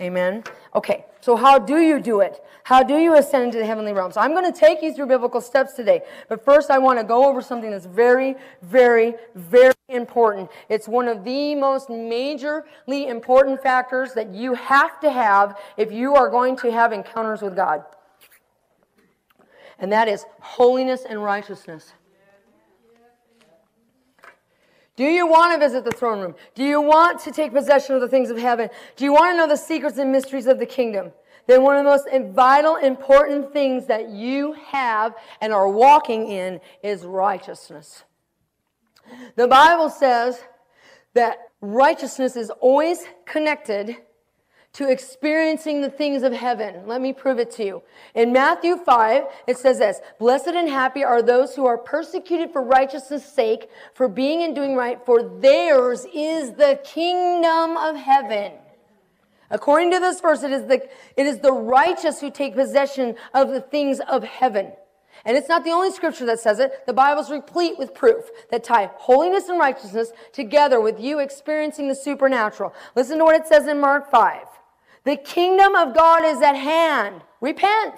Amen. Okay, so how do you do it? How do you ascend into the heavenly realms? So I'm going to take you through biblical steps today. But first, I want to go over something that's very, very, very important. It's one of the most majorly important factors that you have to have if you are going to have encounters with God. And that is holiness and righteousness. Do you want to visit the throne room? Do you want to take possession of the things of heaven? Do you want to know the secrets and mysteries of the kingdom? Then one of the most vital, important things that you have and are walking in is righteousness. The Bible says that righteousness is always connected to experiencing the things of heaven. Let me prove it to you. In Matthew 5, it says this Blessed and happy are those who are persecuted for righteousness' sake, for being and doing right, for theirs is the kingdom of heaven. According to this verse, it is the, it is the righteous who take possession of the things of heaven. And it's not the only scripture that says it. The Bible's replete with proof that tie holiness and righteousness together with you experiencing the supernatural. Listen to what it says in Mark 5. The kingdom of God is at hand. Repent.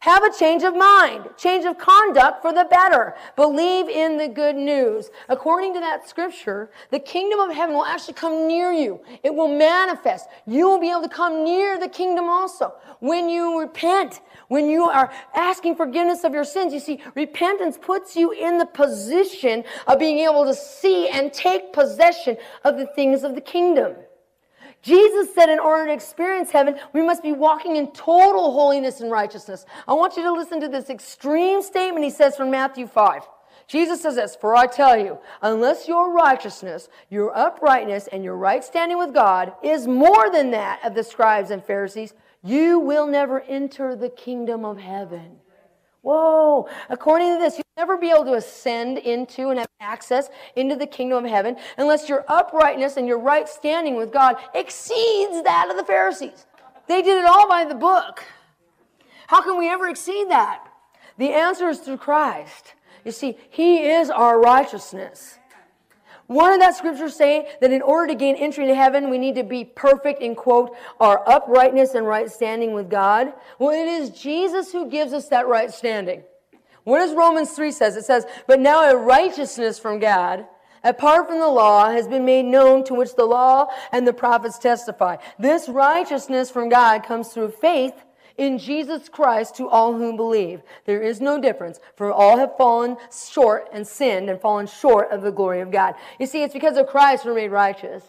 Have a change of mind, change of conduct for the better. Believe in the good news. According to that scripture, the kingdom of heaven will actually come near you. It will manifest. You will be able to come near the kingdom also. When you repent, when you are asking forgiveness of your sins, you see, repentance puts you in the position of being able to see and take possession of the things of the kingdom. Jesus said in order to experience heaven, we must be walking in total holiness and righteousness. I want you to listen to this extreme statement he says from Matthew 5. Jesus says this, For I tell you, unless your righteousness, your uprightness, and your right standing with God is more than that of the scribes and Pharisees, you will never enter the kingdom of heaven. Whoa. According to this, you'll never be able to ascend into and have access into the kingdom of heaven unless your uprightness and your right standing with God exceeds that of the Pharisees. They did it all by the book. How can we ever exceed that? The answer is through Christ. You see, He is our righteousness. One of that scriptures say that in order to gain entry into heaven, we need to be perfect in quote, our uprightness and right standing with God. Well, it is Jesus who gives us that right standing. What does Romans 3 says? It says, but now a righteousness from God, apart from the law, has been made known to which the law and the prophets testify. This righteousness from God comes through faith in Jesus Christ to all whom believe. There is no difference, for all have fallen short and sinned and fallen short of the glory of God. You see, it's because of Christ we're made righteous.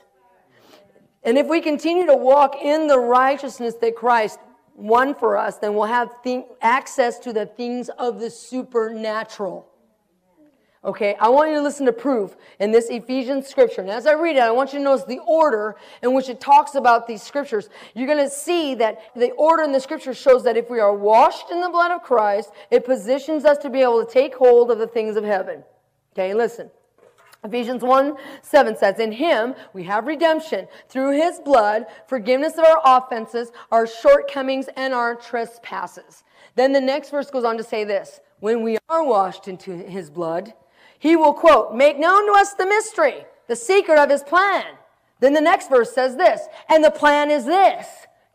And if we continue to walk in the righteousness that Christ won for us, then we'll have access to the things of the supernatural. Okay, I want you to listen to proof in this Ephesians scripture. And as I read it, I want you to notice the order in which it talks about these scriptures. You're going to see that the order in the scripture shows that if we are washed in the blood of Christ, it positions us to be able to take hold of the things of heaven. Okay, listen. Ephesians 1 7 says, In him we have redemption through his blood, forgiveness of our offenses, our shortcomings, and our trespasses. Then the next verse goes on to say this When we are washed into his blood, he will, quote, make known to us the mystery, the secret of his plan. Then the next verse says this, and the plan is this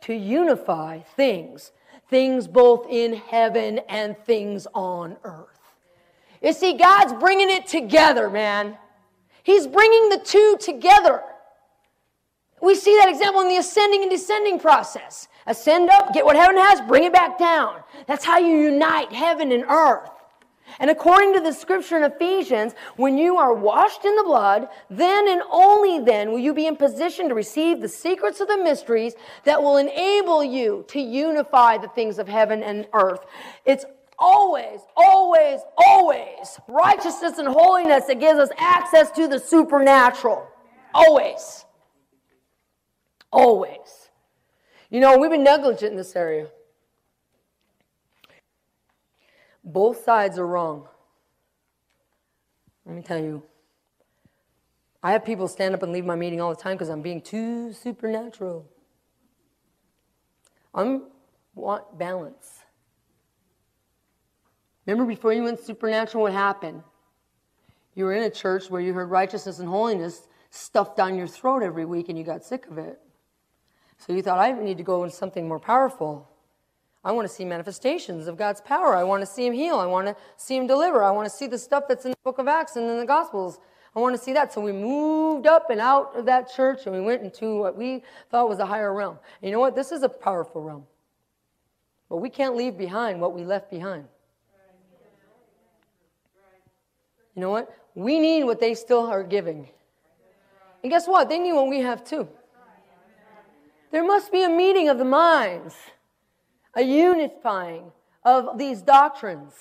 to unify things, things both in heaven and things on earth. You see, God's bringing it together, man. He's bringing the two together. We see that example in the ascending and descending process. Ascend up, get what heaven has, bring it back down. That's how you unite heaven and earth. And according to the scripture in Ephesians, when you are washed in the blood, then and only then will you be in position to receive the secrets of the mysteries that will enable you to unify the things of heaven and earth. It's always, always, always righteousness and holiness that gives us access to the supernatural. Always. Always. You know, we've been negligent in this area. Both sides are wrong. Let me tell you. I have people stand up and leave my meeting all the time because I'm being too supernatural. I want balance. Remember before you went supernatural, what happened? You were in a church where you heard righteousness and holiness stuffed down your throat every week and you got sick of it. So you thought, I need to go into something more powerful. I want to see manifestations of God's power. I want to see him heal. I want to see him deliver. I want to see the stuff that's in the book of Acts and in the Gospels. I want to see that. So we moved up and out of that church and we went into what we thought was a higher realm. And you know what? This is a powerful realm. But we can't leave behind what we left behind. You know what? We need what they still are giving. And guess what? They need what we have too. There must be a meeting of the minds a unifying of these doctrines.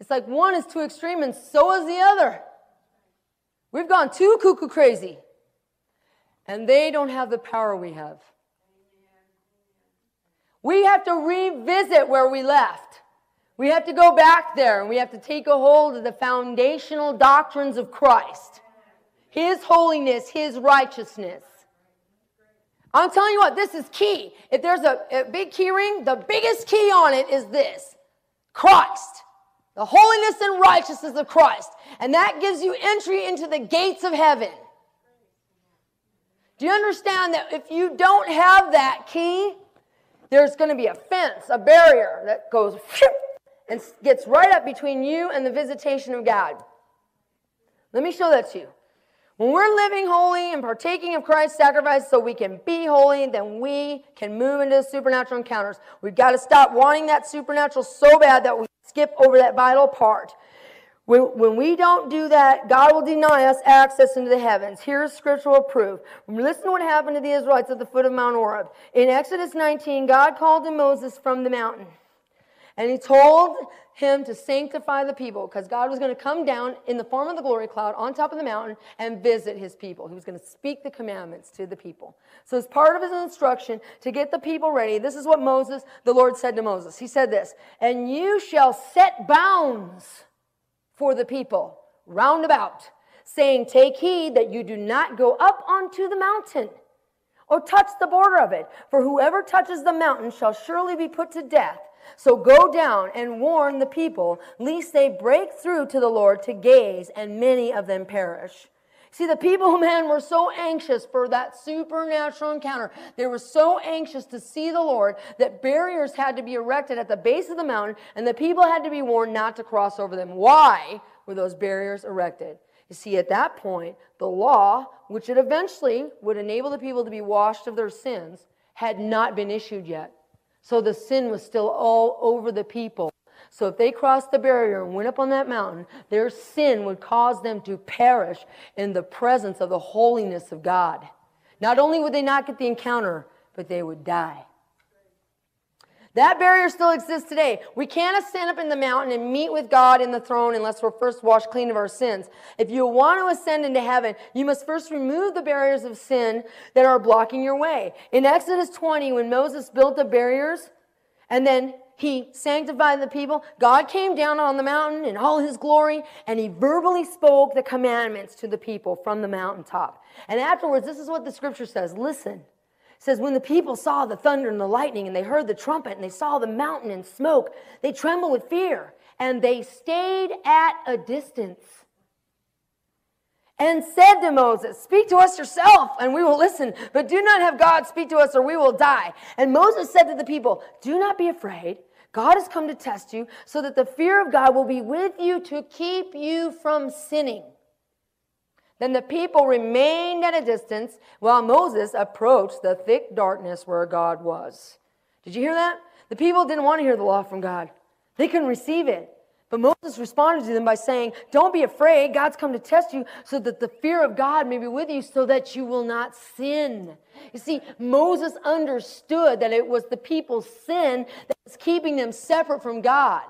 It's like one is too extreme and so is the other. We've gone too cuckoo crazy. And they don't have the power we have. We have to revisit where we left. We have to go back there and we have to take a hold of the foundational doctrines of Christ. His holiness, His righteousness. I'm telling you what, this is key. If there's a, a big key ring, the biggest key on it is this Christ. The holiness and righteousness of Christ. And that gives you entry into the gates of heaven. Do you understand that if you don't have that key, there's going to be a fence, a barrier that goes and gets right up between you and the visitation of God. Let me show that to you. When we're living holy and partaking of Christ's sacrifice so we can be holy, then we can move into the supernatural encounters. We've got to stop wanting that supernatural so bad that we skip over that vital part. When, we don't do that, God will deny us access into the heavens. Here's scriptural proof. Listen to what happened to the Israelites at the foot of Mount Horeb. In Exodus 19, God called to Moses from the mountain. And he told him to sanctify the people because God was going to come down in the form of the glory cloud on top of the mountain and visit his people. He was going to speak the commandments to the people. So, as part of his instruction to get the people ready, this is what Moses, the Lord said to Moses. He said this, and you shall set bounds for the people round about, saying, Take heed that you do not go up onto the mountain or touch the border of it, for whoever touches the mountain shall surely be put to death. So go down and warn the people, lest they break through to the Lord to gaze, and many of them perish. See, the people, man, were so anxious for that supernatural encounter. They were so anxious to see the Lord that barriers had to be erected at the base of the mountain, and the people had to be warned not to cross over them. Why were those barriers erected? You see, at that point, the law, which it eventually would enable the people to be washed of their sins, had not been issued yet. So the sin was still all over the people. So if they crossed the barrier and went up on that mountain, their sin would cause them to perish in the presence of the holiness of God. Not only would they not get the encounter, but they would die. That barrier still exists today. We can't ascend up in the mountain and meet with God in the throne unless we're first washed clean of our sins. If you want to ascend into heaven, you must first remove the barriers of sin that are blocking your way. In Exodus 20, when Moses built the barriers and then he sanctified the people, God came down on the mountain in all his glory and he verbally spoke the commandments to the people from the mountaintop. And afterwards, this is what the scripture says listen says, When the people saw the thunder and the lightning, and they heard the trumpet, and they saw the mountain and smoke, they trembled with fear, and they stayed at a distance. And said to Moses, Speak to us yourself, and we will listen, but do not have God speak to us, or we will die. And Moses said to the people, Do not be afraid. God has come to test you, so that the fear of God will be with you to keep you from sinning. Then the people remained at a distance while Moses approached the thick darkness where God was. Did you hear that? The people didn't want to hear the law from God, they couldn't receive it. But Moses responded to them by saying, Don't be afraid. God's come to test you so that the fear of God may be with you so that you will not sin. You see, Moses understood that it was the people's sin that was keeping them separate from God.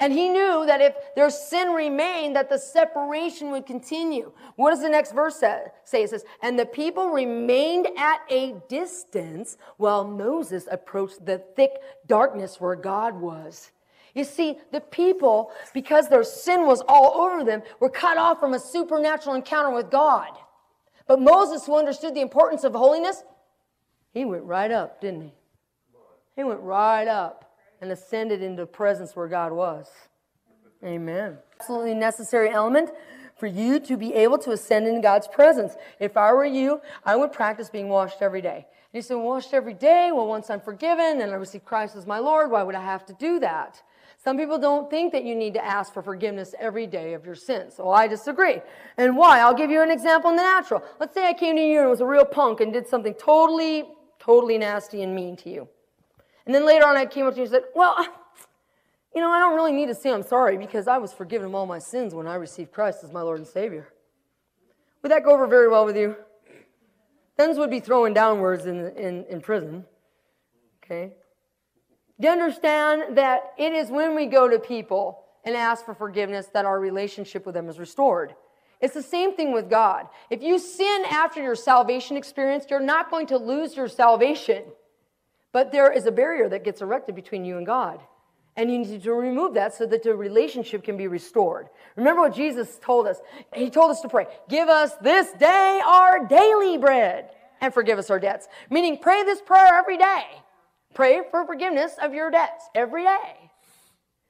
And he knew that if their sin remained, that the separation would continue. What does the next verse say? It says, And the people remained at a distance while Moses approached the thick darkness where God was. You see, the people, because their sin was all over them, were cut off from a supernatural encounter with God. But Moses, who understood the importance of holiness, he went right up, didn't he? He went right up and ascended into the presence where God was. Amen. Absolutely necessary element for you to be able to ascend in God's presence. If I were you, I would practice being washed every day. And you say, washed every day? Well, once I'm forgiven and I receive Christ as my Lord, why would I have to do that? Some people don't think that you need to ask for forgiveness every day of your sins. Well, I disagree. And why? I'll give you an example in the natural. Let's say I came to you and was a real punk and did something totally, totally nasty and mean to you. And then later on, I came up to you and said, Well, you know, I don't really need to say I'm sorry because I was forgiven of all my sins when I received Christ as my Lord and Savior. Would that go over very well with you? Thens would be throwing downwards in, in, in prison. Okay? Do you understand that it is when we go to people and ask for forgiveness that our relationship with them is restored? It's the same thing with God. If you sin after your salvation experience, you're not going to lose your salvation. But there is a barrier that gets erected between you and God. And you need to remove that so that the relationship can be restored. Remember what Jesus told us? He told us to pray, Give us this day our daily bread and forgive us our debts. Meaning, pray this prayer every day. Pray for forgiveness of your debts every day.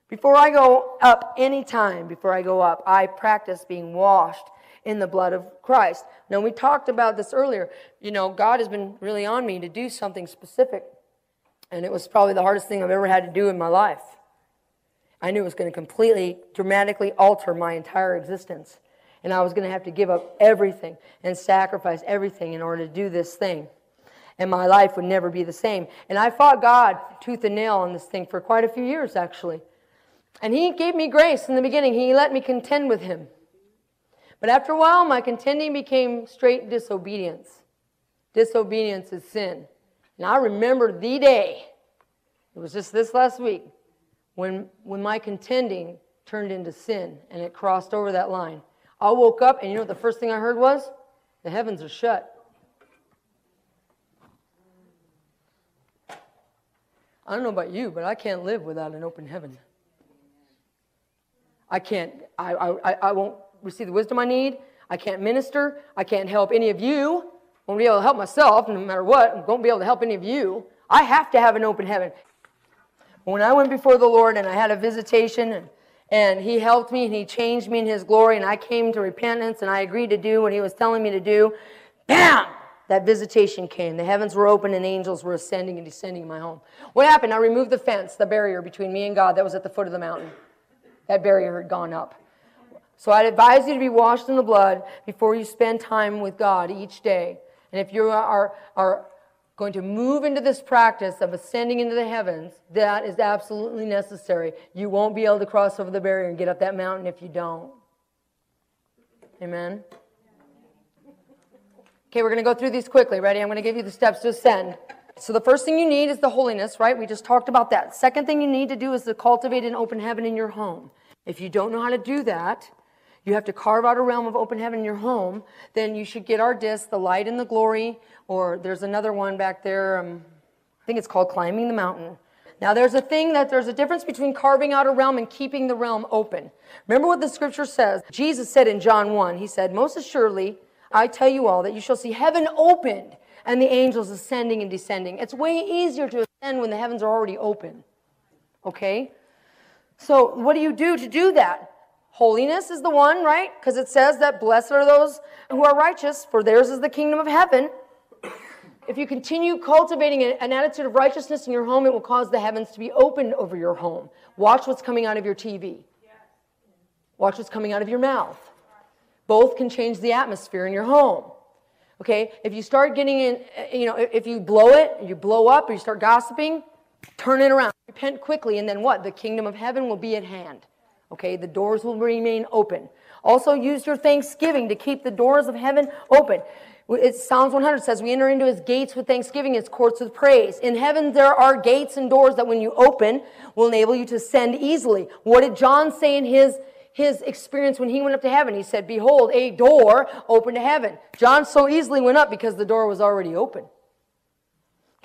Before I go up, anytime before I go up, I practice being washed in the blood of Christ. Now, we talked about this earlier. You know, God has been really on me to do something specific, and it was probably the hardest thing I've ever had to do in my life. I knew it was going to completely, dramatically alter my entire existence. And I was going to have to give up everything and sacrifice everything in order to do this thing. And my life would never be the same. And I fought God tooth and nail on this thing for quite a few years, actually. And He gave me grace in the beginning. He let me contend with Him. But after a while, my contending became straight disobedience. Disobedience is sin. And I remember the day, it was just this last week, when, when my contending turned into sin and it crossed over that line. I woke up, and you know what the first thing I heard was? The heavens are shut. I don't know about you, but I can't live without an open heaven. I can't, I, I, I won't receive the wisdom I need. I can't minister. I can't help any of you. Won't be able to help myself no matter what. I won't be able to help any of you. I have to have an open heaven. When I went before the Lord and I had a visitation and, and He helped me and He changed me in His glory and I came to repentance and I agreed to do what He was telling me to do, bam! That visitation came. The heavens were open and angels were ascending and descending in my home. What happened? I removed the fence, the barrier between me and God that was at the foot of the mountain. That barrier had gone up. So I'd advise you to be washed in the blood before you spend time with God each day. And if you are, are going to move into this practice of ascending into the heavens, that is absolutely necessary. You won't be able to cross over the barrier and get up that mountain if you don't. Amen? Okay, we're going to go through these quickly. Ready? I'm going to give you the steps to ascend. So the first thing you need is the holiness, right? We just talked about that. Second thing you need to do is to cultivate an open heaven in your home. If you don't know how to do that, you have to carve out a realm of open heaven in your home, then you should get our disc, The Light and the Glory, or there's another one back there. Um, I think it's called Climbing the Mountain. Now, there's a thing that there's a difference between carving out a realm and keeping the realm open. Remember what the scripture says. Jesus said in John 1, He said, Most assuredly, I tell you all that you shall see heaven opened and the angels ascending and descending. It's way easier to ascend when the heavens are already open. Okay? So, what do you do to do that? Holiness is the one, right? Because it says that blessed are those who are righteous, for theirs is the kingdom of heaven. If you continue cultivating an attitude of righteousness in your home, it will cause the heavens to be opened over your home. Watch what's coming out of your TV. Watch what's coming out of your mouth. Both can change the atmosphere in your home. Okay? If you start getting in, you know, if you blow it, you blow up, or you start gossiping, turn it around. Repent quickly, and then what? The kingdom of heaven will be at hand. Okay, the doors will remain open. Also, use your thanksgiving to keep the doors of heaven open. It's, Psalms 100 says, We enter into his gates with thanksgiving, his courts with praise. In heaven, there are gates and doors that when you open will enable you to send easily. What did John say in his, his experience when he went up to heaven? He said, Behold, a door open to heaven. John so easily went up because the door was already open.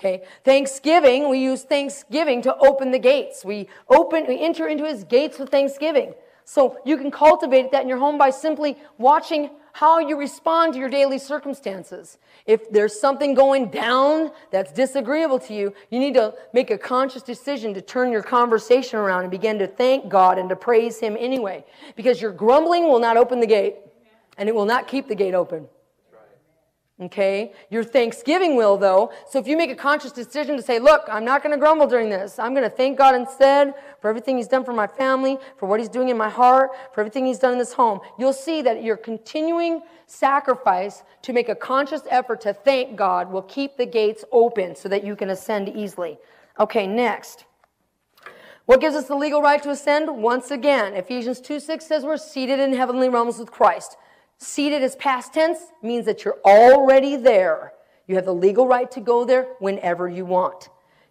Okay. Thanksgiving, we use thanksgiving to open the gates. We open, we enter into his gates with thanksgiving. So you can cultivate that in your home by simply watching how you respond to your daily circumstances. If there's something going down that's disagreeable to you, you need to make a conscious decision to turn your conversation around and begin to thank God and to praise Him anyway. Because your grumbling will not open the gate, and it will not keep the gate open. Okay? Your thanksgiving will, though. So if you make a conscious decision to say, look, I'm not going to grumble during this. I'm going to thank God instead for everything He's done for my family, for what He's doing in my heart, for everything He's done in this home. You'll see that your continuing sacrifice to make a conscious effort to thank God will keep the gates open so that you can ascend easily. Okay, next. What gives us the legal right to ascend? Once again, Ephesians 2 6 says we're seated in heavenly realms with Christ. Seated as past tense means that you're already there. You have the legal right to go there whenever you want.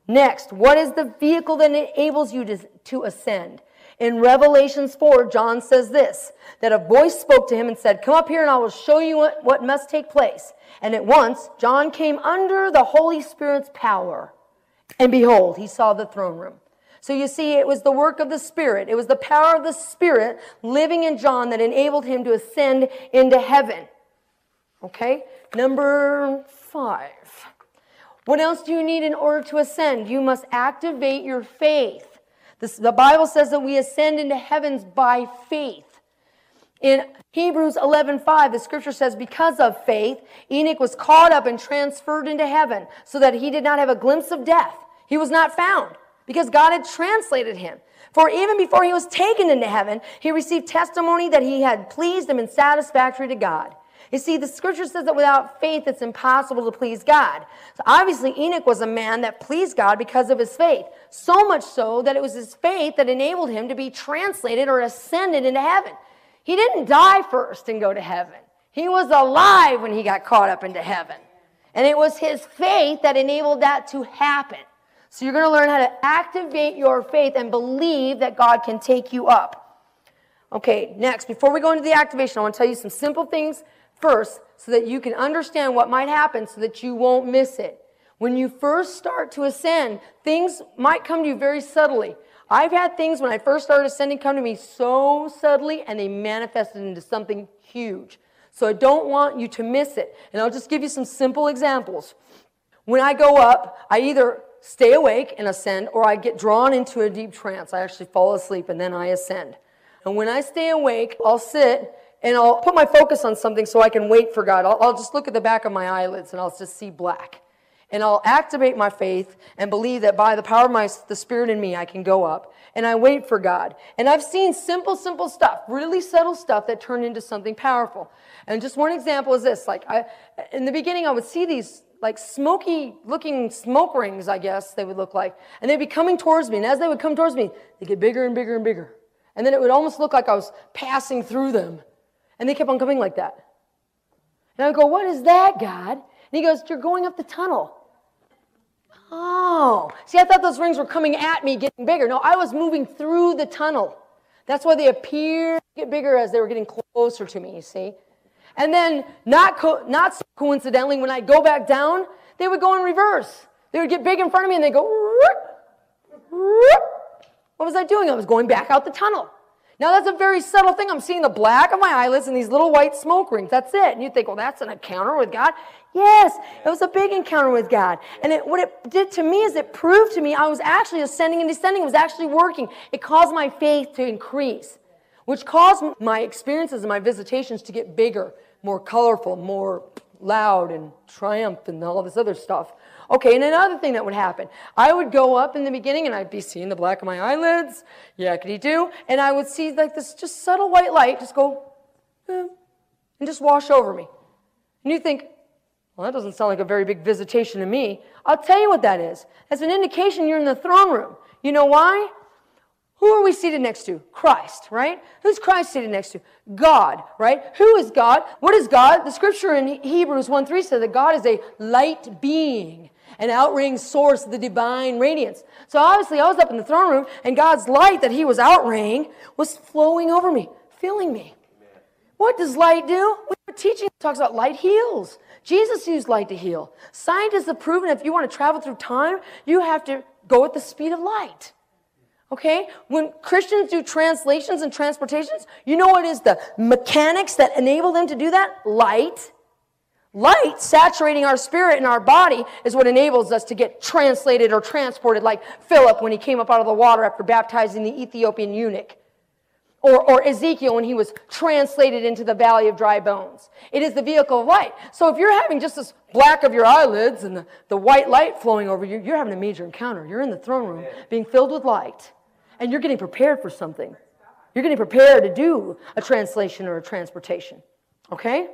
Next, what is the vehicle that enables you to, to ascend? In Revelations 4, John says this that a voice spoke to him and said, Come up here and I will show you what, what must take place. And at once, John came under the Holy Spirit's power. And behold, he saw the throne room. So you see, it was the work of the Spirit. It was the power of the Spirit living in John that enabled him to ascend into heaven. Okay? Number five. What else do you need in order to ascend? You must activate your faith. This, the Bible says that we ascend into heavens by faith. In Hebrews 11:5, the scripture says, Because of faith, Enoch was caught up and transferred into heaven, so that he did not have a glimpse of death. He was not found, because God had translated him. For even before he was taken into heaven, he received testimony that he had pleased him and satisfactory to God. You see, the scripture says that without faith, it's impossible to please God. So obviously, Enoch was a man that pleased God because of his faith. So much so that it was his faith that enabled him to be translated or ascended into heaven. He didn't die first and go to heaven. He was alive when he got caught up into heaven. And it was his faith that enabled that to happen. So you're going to learn how to activate your faith and believe that God can take you up. Okay, next, before we go into the activation, I want to tell you some simple things first so that you can understand what might happen so that you won't miss it. When you first start to ascend, things might come to you very subtly. I've had things when I first started ascending come to me so subtly and they manifested into something huge. So I don't want you to miss it. And I'll just give you some simple examples. When I go up, I either stay awake and ascend or I get drawn into a deep trance. I actually fall asleep and then I ascend. And when I stay awake, I'll sit and I'll put my focus on something so I can wait for God. I'll, I'll, just look at the back of my eyelids and I'll just see black. And I'll activate my faith and believe that by the power of my, the Spirit in me, I can go up. And I wait for God. And I've seen simple, simple stuff, really subtle stuff that turned into something powerful. And just one example is this. Like, I, in the beginning, I would see these like smoky looking smoke rings, I guess they would look like. And they'd be coming towards me. And as they would come towards me, they get bigger and bigger and bigger. And then it would almost look like I was passing through them. And they kept on coming like that. And I go, What is that, God? And he goes, You're going up the tunnel. Oh, see, I thought those rings were coming at me, getting bigger. No, I was moving through the tunnel. That's why they appeared to get bigger as they were getting closer to me, you see. And then, not, co- not so coincidentally, when I go back down, they would go in reverse. They would get big in front of me and they go, whoop, whoop. what was I doing? I was going back out the tunnel. Now, that's a very subtle thing. I'm seeing the black of my eyelids and these little white smoke rings. That's it. And you think, well, that's an encounter with God. Yes, it was a big encounter with God. And it, what it did to me is it proved to me I was actually ascending and descending. It was actually working. It caused my faith to increase, which caused my experiences and my visitations to get bigger, more colorful, more loud and triumph and all this other stuff. Okay, and another thing that would happen, I would go up in the beginning and I'd be seeing the black of my eyelids, yakety do, and I would see like this just subtle white light just go eh, and just wash over me. And you think, well, that doesn't sound like a very big visitation to me. I'll tell you what that is. As an indication you're in the throne room. You know why? Who are we seated next to? Christ, right? Who's Christ seated next to? God, right? Who is God? What is God? The scripture in Hebrews 1 3 says that God is a light being an outraying source of the divine radiance. So obviously, I was up in the throne room, and God's light that He was outraying was flowing over me, filling me. What does light do? We teaching talks about light heals. Jesus used light to heal. Scientists have proven if you want to travel through time, you have to go at the speed of light. Okay? When Christians do translations and transportations, you know what is the mechanics that enable them to do that? Light Light saturating our spirit and our body is what enables us to get translated or transported, like Philip when he came up out of the water after baptizing the Ethiopian eunuch. Or, or Ezekiel when he was translated into the valley of dry bones. It is the vehicle of light. So if you're having just this black of your eyelids and the, the white light flowing over you, you're having a major encounter. You're in the throne room being filled with light. And you're getting prepared for something. You're getting prepared to do a translation or a transportation. Okay?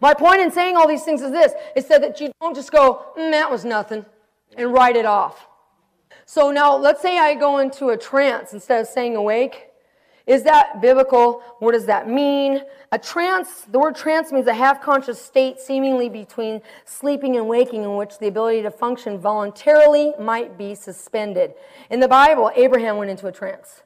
My point in saying all these things is this is so that you don't just go, mm, that was nothing, and write it off. So now let's say I go into a trance instead of staying awake. Is that biblical? What does that mean? A trance, the word trance means a half conscious state seemingly between sleeping and waking in which the ability to function voluntarily might be suspended. In the Bible, Abraham went into a trance.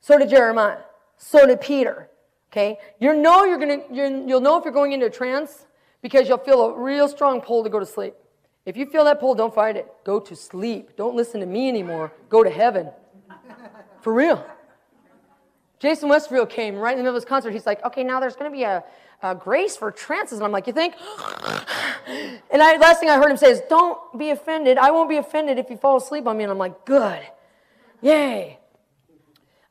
So did Jeremiah. So did Peter. Okay? You know you're gonna, you're, you'll know if you're going into a trance because you'll feel a real strong pull to go to sleep. If you feel that pull, don't fight it. Go to sleep. Don't listen to me anymore. Go to heaven. For real. Jason Westfall came right in the middle of his concert. He's like, okay, now there's going to be a, a, grace for trances. And I'm like, you think? and I, last thing I heard him say is, don't be offended. I won't be offended if you fall asleep on me. And I'm like, good. Yay.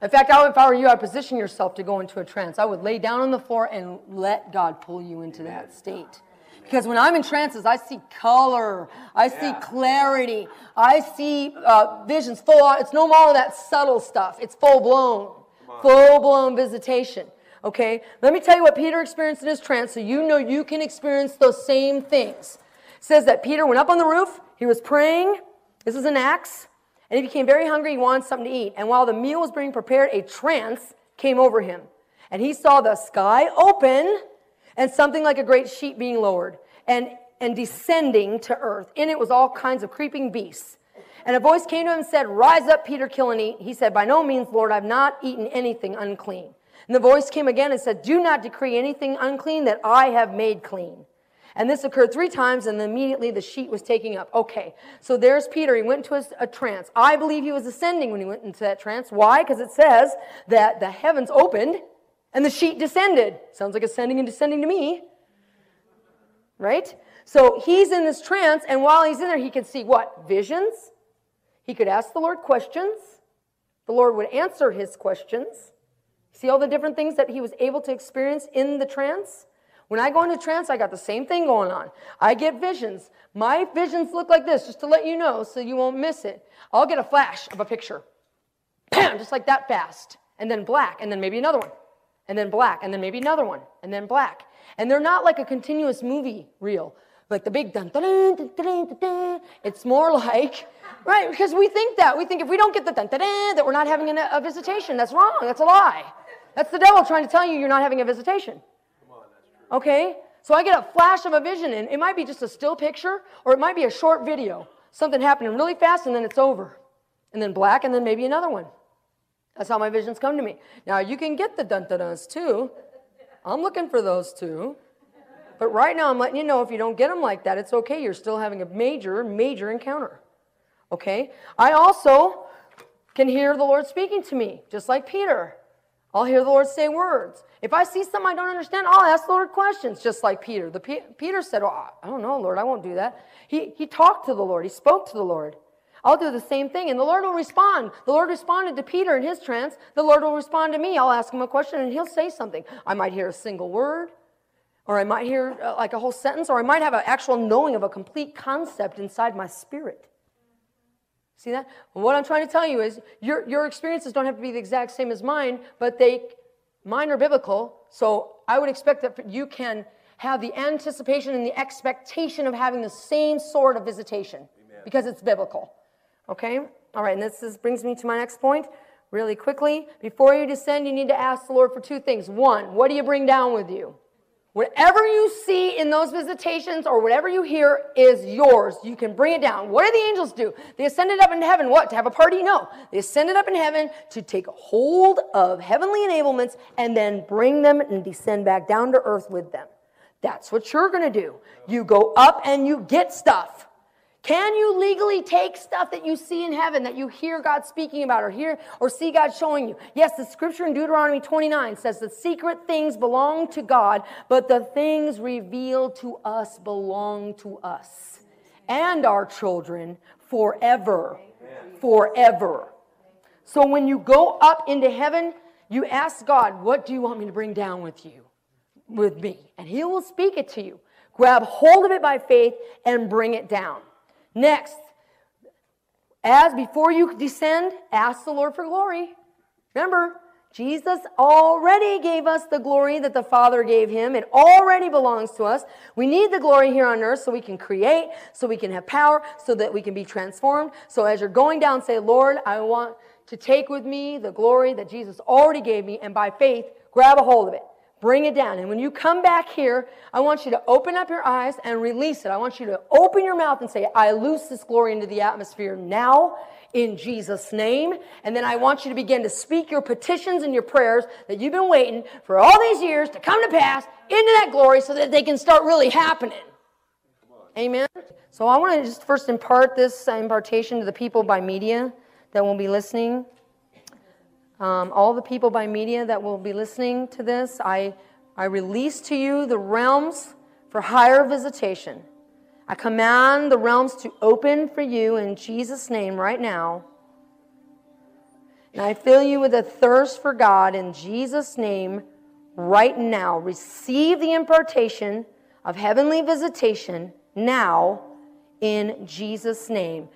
In fact, I, if I were you, I'd position yourself to go into a trance. I would lay down on the floor and let God pull you into that state. Because when I'm in trances, I see color, I see yeah. clarity, I see uh, visions full on. It's no more of that subtle stuff, it's full blown, full blown visitation. Okay? Let me tell you what Peter experienced in his trance so you know you can experience those same things. It says that Peter went up on the roof, he was praying. This is an Acts. And he became very hungry. He wanted something to eat. And while the meal was being prepared, a trance came over him. And he saw the sky open and something like a great sheet being lowered and, and descending to earth. In it was all kinds of creeping beasts. And a voice came to him and said, Rise up, Peter, kill and eat. He said, By no means, Lord, I've not eaten anything unclean. And the voice came again and said, Do not decree anything unclean that I have made clean. And this occurred three times, and immediately the sheet was taking up. Okay, so there's Peter. He went into a, a trance. I believe he was ascending when he went into that trance. Why? Because it says that the heavens opened and the sheet descended. Sounds like ascending and descending to me. Right? So he's in this trance, and while he's in there, he can see what? Visions. He could ask the Lord questions. The Lord would answer his questions. See all the different things that he was able to experience in the trance? When I go into trance, I got the same thing going on. I get visions. My visions look like this, just to let you know so you won't miss it. I'll get a flash of a picture. Bam, just like that fast. And then black, and then maybe another one. And then black, and then maybe another one, and then black. And they're not like a continuous movie reel, like the big dun dun dun dun dun. It's more like, right, because we think that. We think if we don't get the dun dun dun, that we're not having a, a visitation. That's wrong. That's a lie. That's the devil trying to tell you you're not having a visitation. Okay? So I get a flash of a vision, and it might be just a still picture, or it might be a short video. Something happening really fast, and then it's over. And then black, and then maybe another one. That's how my visions come to me. Now, you can get the dun dun duns too. I'm looking for those too. But right now, I'm letting you know if you don't get them like that, it's okay. You're still having a major, major encounter. Okay? I also can hear the Lord speaking to me, just like Peter. I'll hear the Lord say words. If I see something I don't understand, I'll ask the Lord questions, just like Peter. The P- Peter said, oh, I don't know, Lord, I won't do that. He, he talked to the Lord, he spoke to the Lord. I'll do the same thing, and the Lord will respond. The Lord responded to Peter in his trance. The Lord will respond to me. I'll ask him a question, and he'll say something. I might hear a single word, or I might hear uh, like a whole sentence, or I might have an actual knowing of a complete concept inside my spirit. See that? What I'm trying to tell you is your, your experiences don't have to be the exact same as mine, but they mine are biblical. So I would expect that you can have the anticipation and the expectation of having the same sort of visitation Amen. because it's biblical. Okay? All right, and this is, brings me to my next point really quickly. Before you descend, you need to ask the Lord for two things. One, what do you bring down with you? Whatever you see in those visitations or whatever you hear is yours. You can bring it down. What did the angels do? They ascended up into heaven. What? To have a party? No. They ascended up in heaven to take hold of heavenly enablements and then bring them and descend back down to earth with them. That's what you're going to do. You go up and you get stuff. Can you legally take stuff that you see in heaven that you hear God speaking about or hear or see God showing you? Yes, the scripture in Deuteronomy 29 says the secret things belong to God, but the things revealed to us belong to us and our children forever. Forever. So when you go up into heaven, you ask God, What do you want me to bring down with you? With me. And He will speak it to you. Grab hold of it by faith and bring it down. Next, as before you descend, ask the Lord for glory. Remember, Jesus already gave us the glory that the Father gave him. It already belongs to us. We need the glory here on earth so we can create, so we can have power, so that we can be transformed. So as you're going down, say, Lord, I want to take with me the glory that Jesus already gave me, and by faith, grab a hold of it. Bring it down. And when you come back here, I want you to open up your eyes and release it. I want you to open your mouth and say, I loose this glory into the atmosphere now in Jesus' name. And then I want you to begin to speak your petitions and your prayers that you've been waiting for all these years to come to pass into that glory so that they can start really happening. Amen. So I want to just first impart this impartation to the people by media that will be listening. Um, all the people by media that will be listening to this, I, I release to you the realms for higher visitation. I command the realms to open for you in Jesus' name right now. And I fill you with a thirst for God in Jesus' name right now. Receive the impartation of heavenly visitation now in Jesus' name.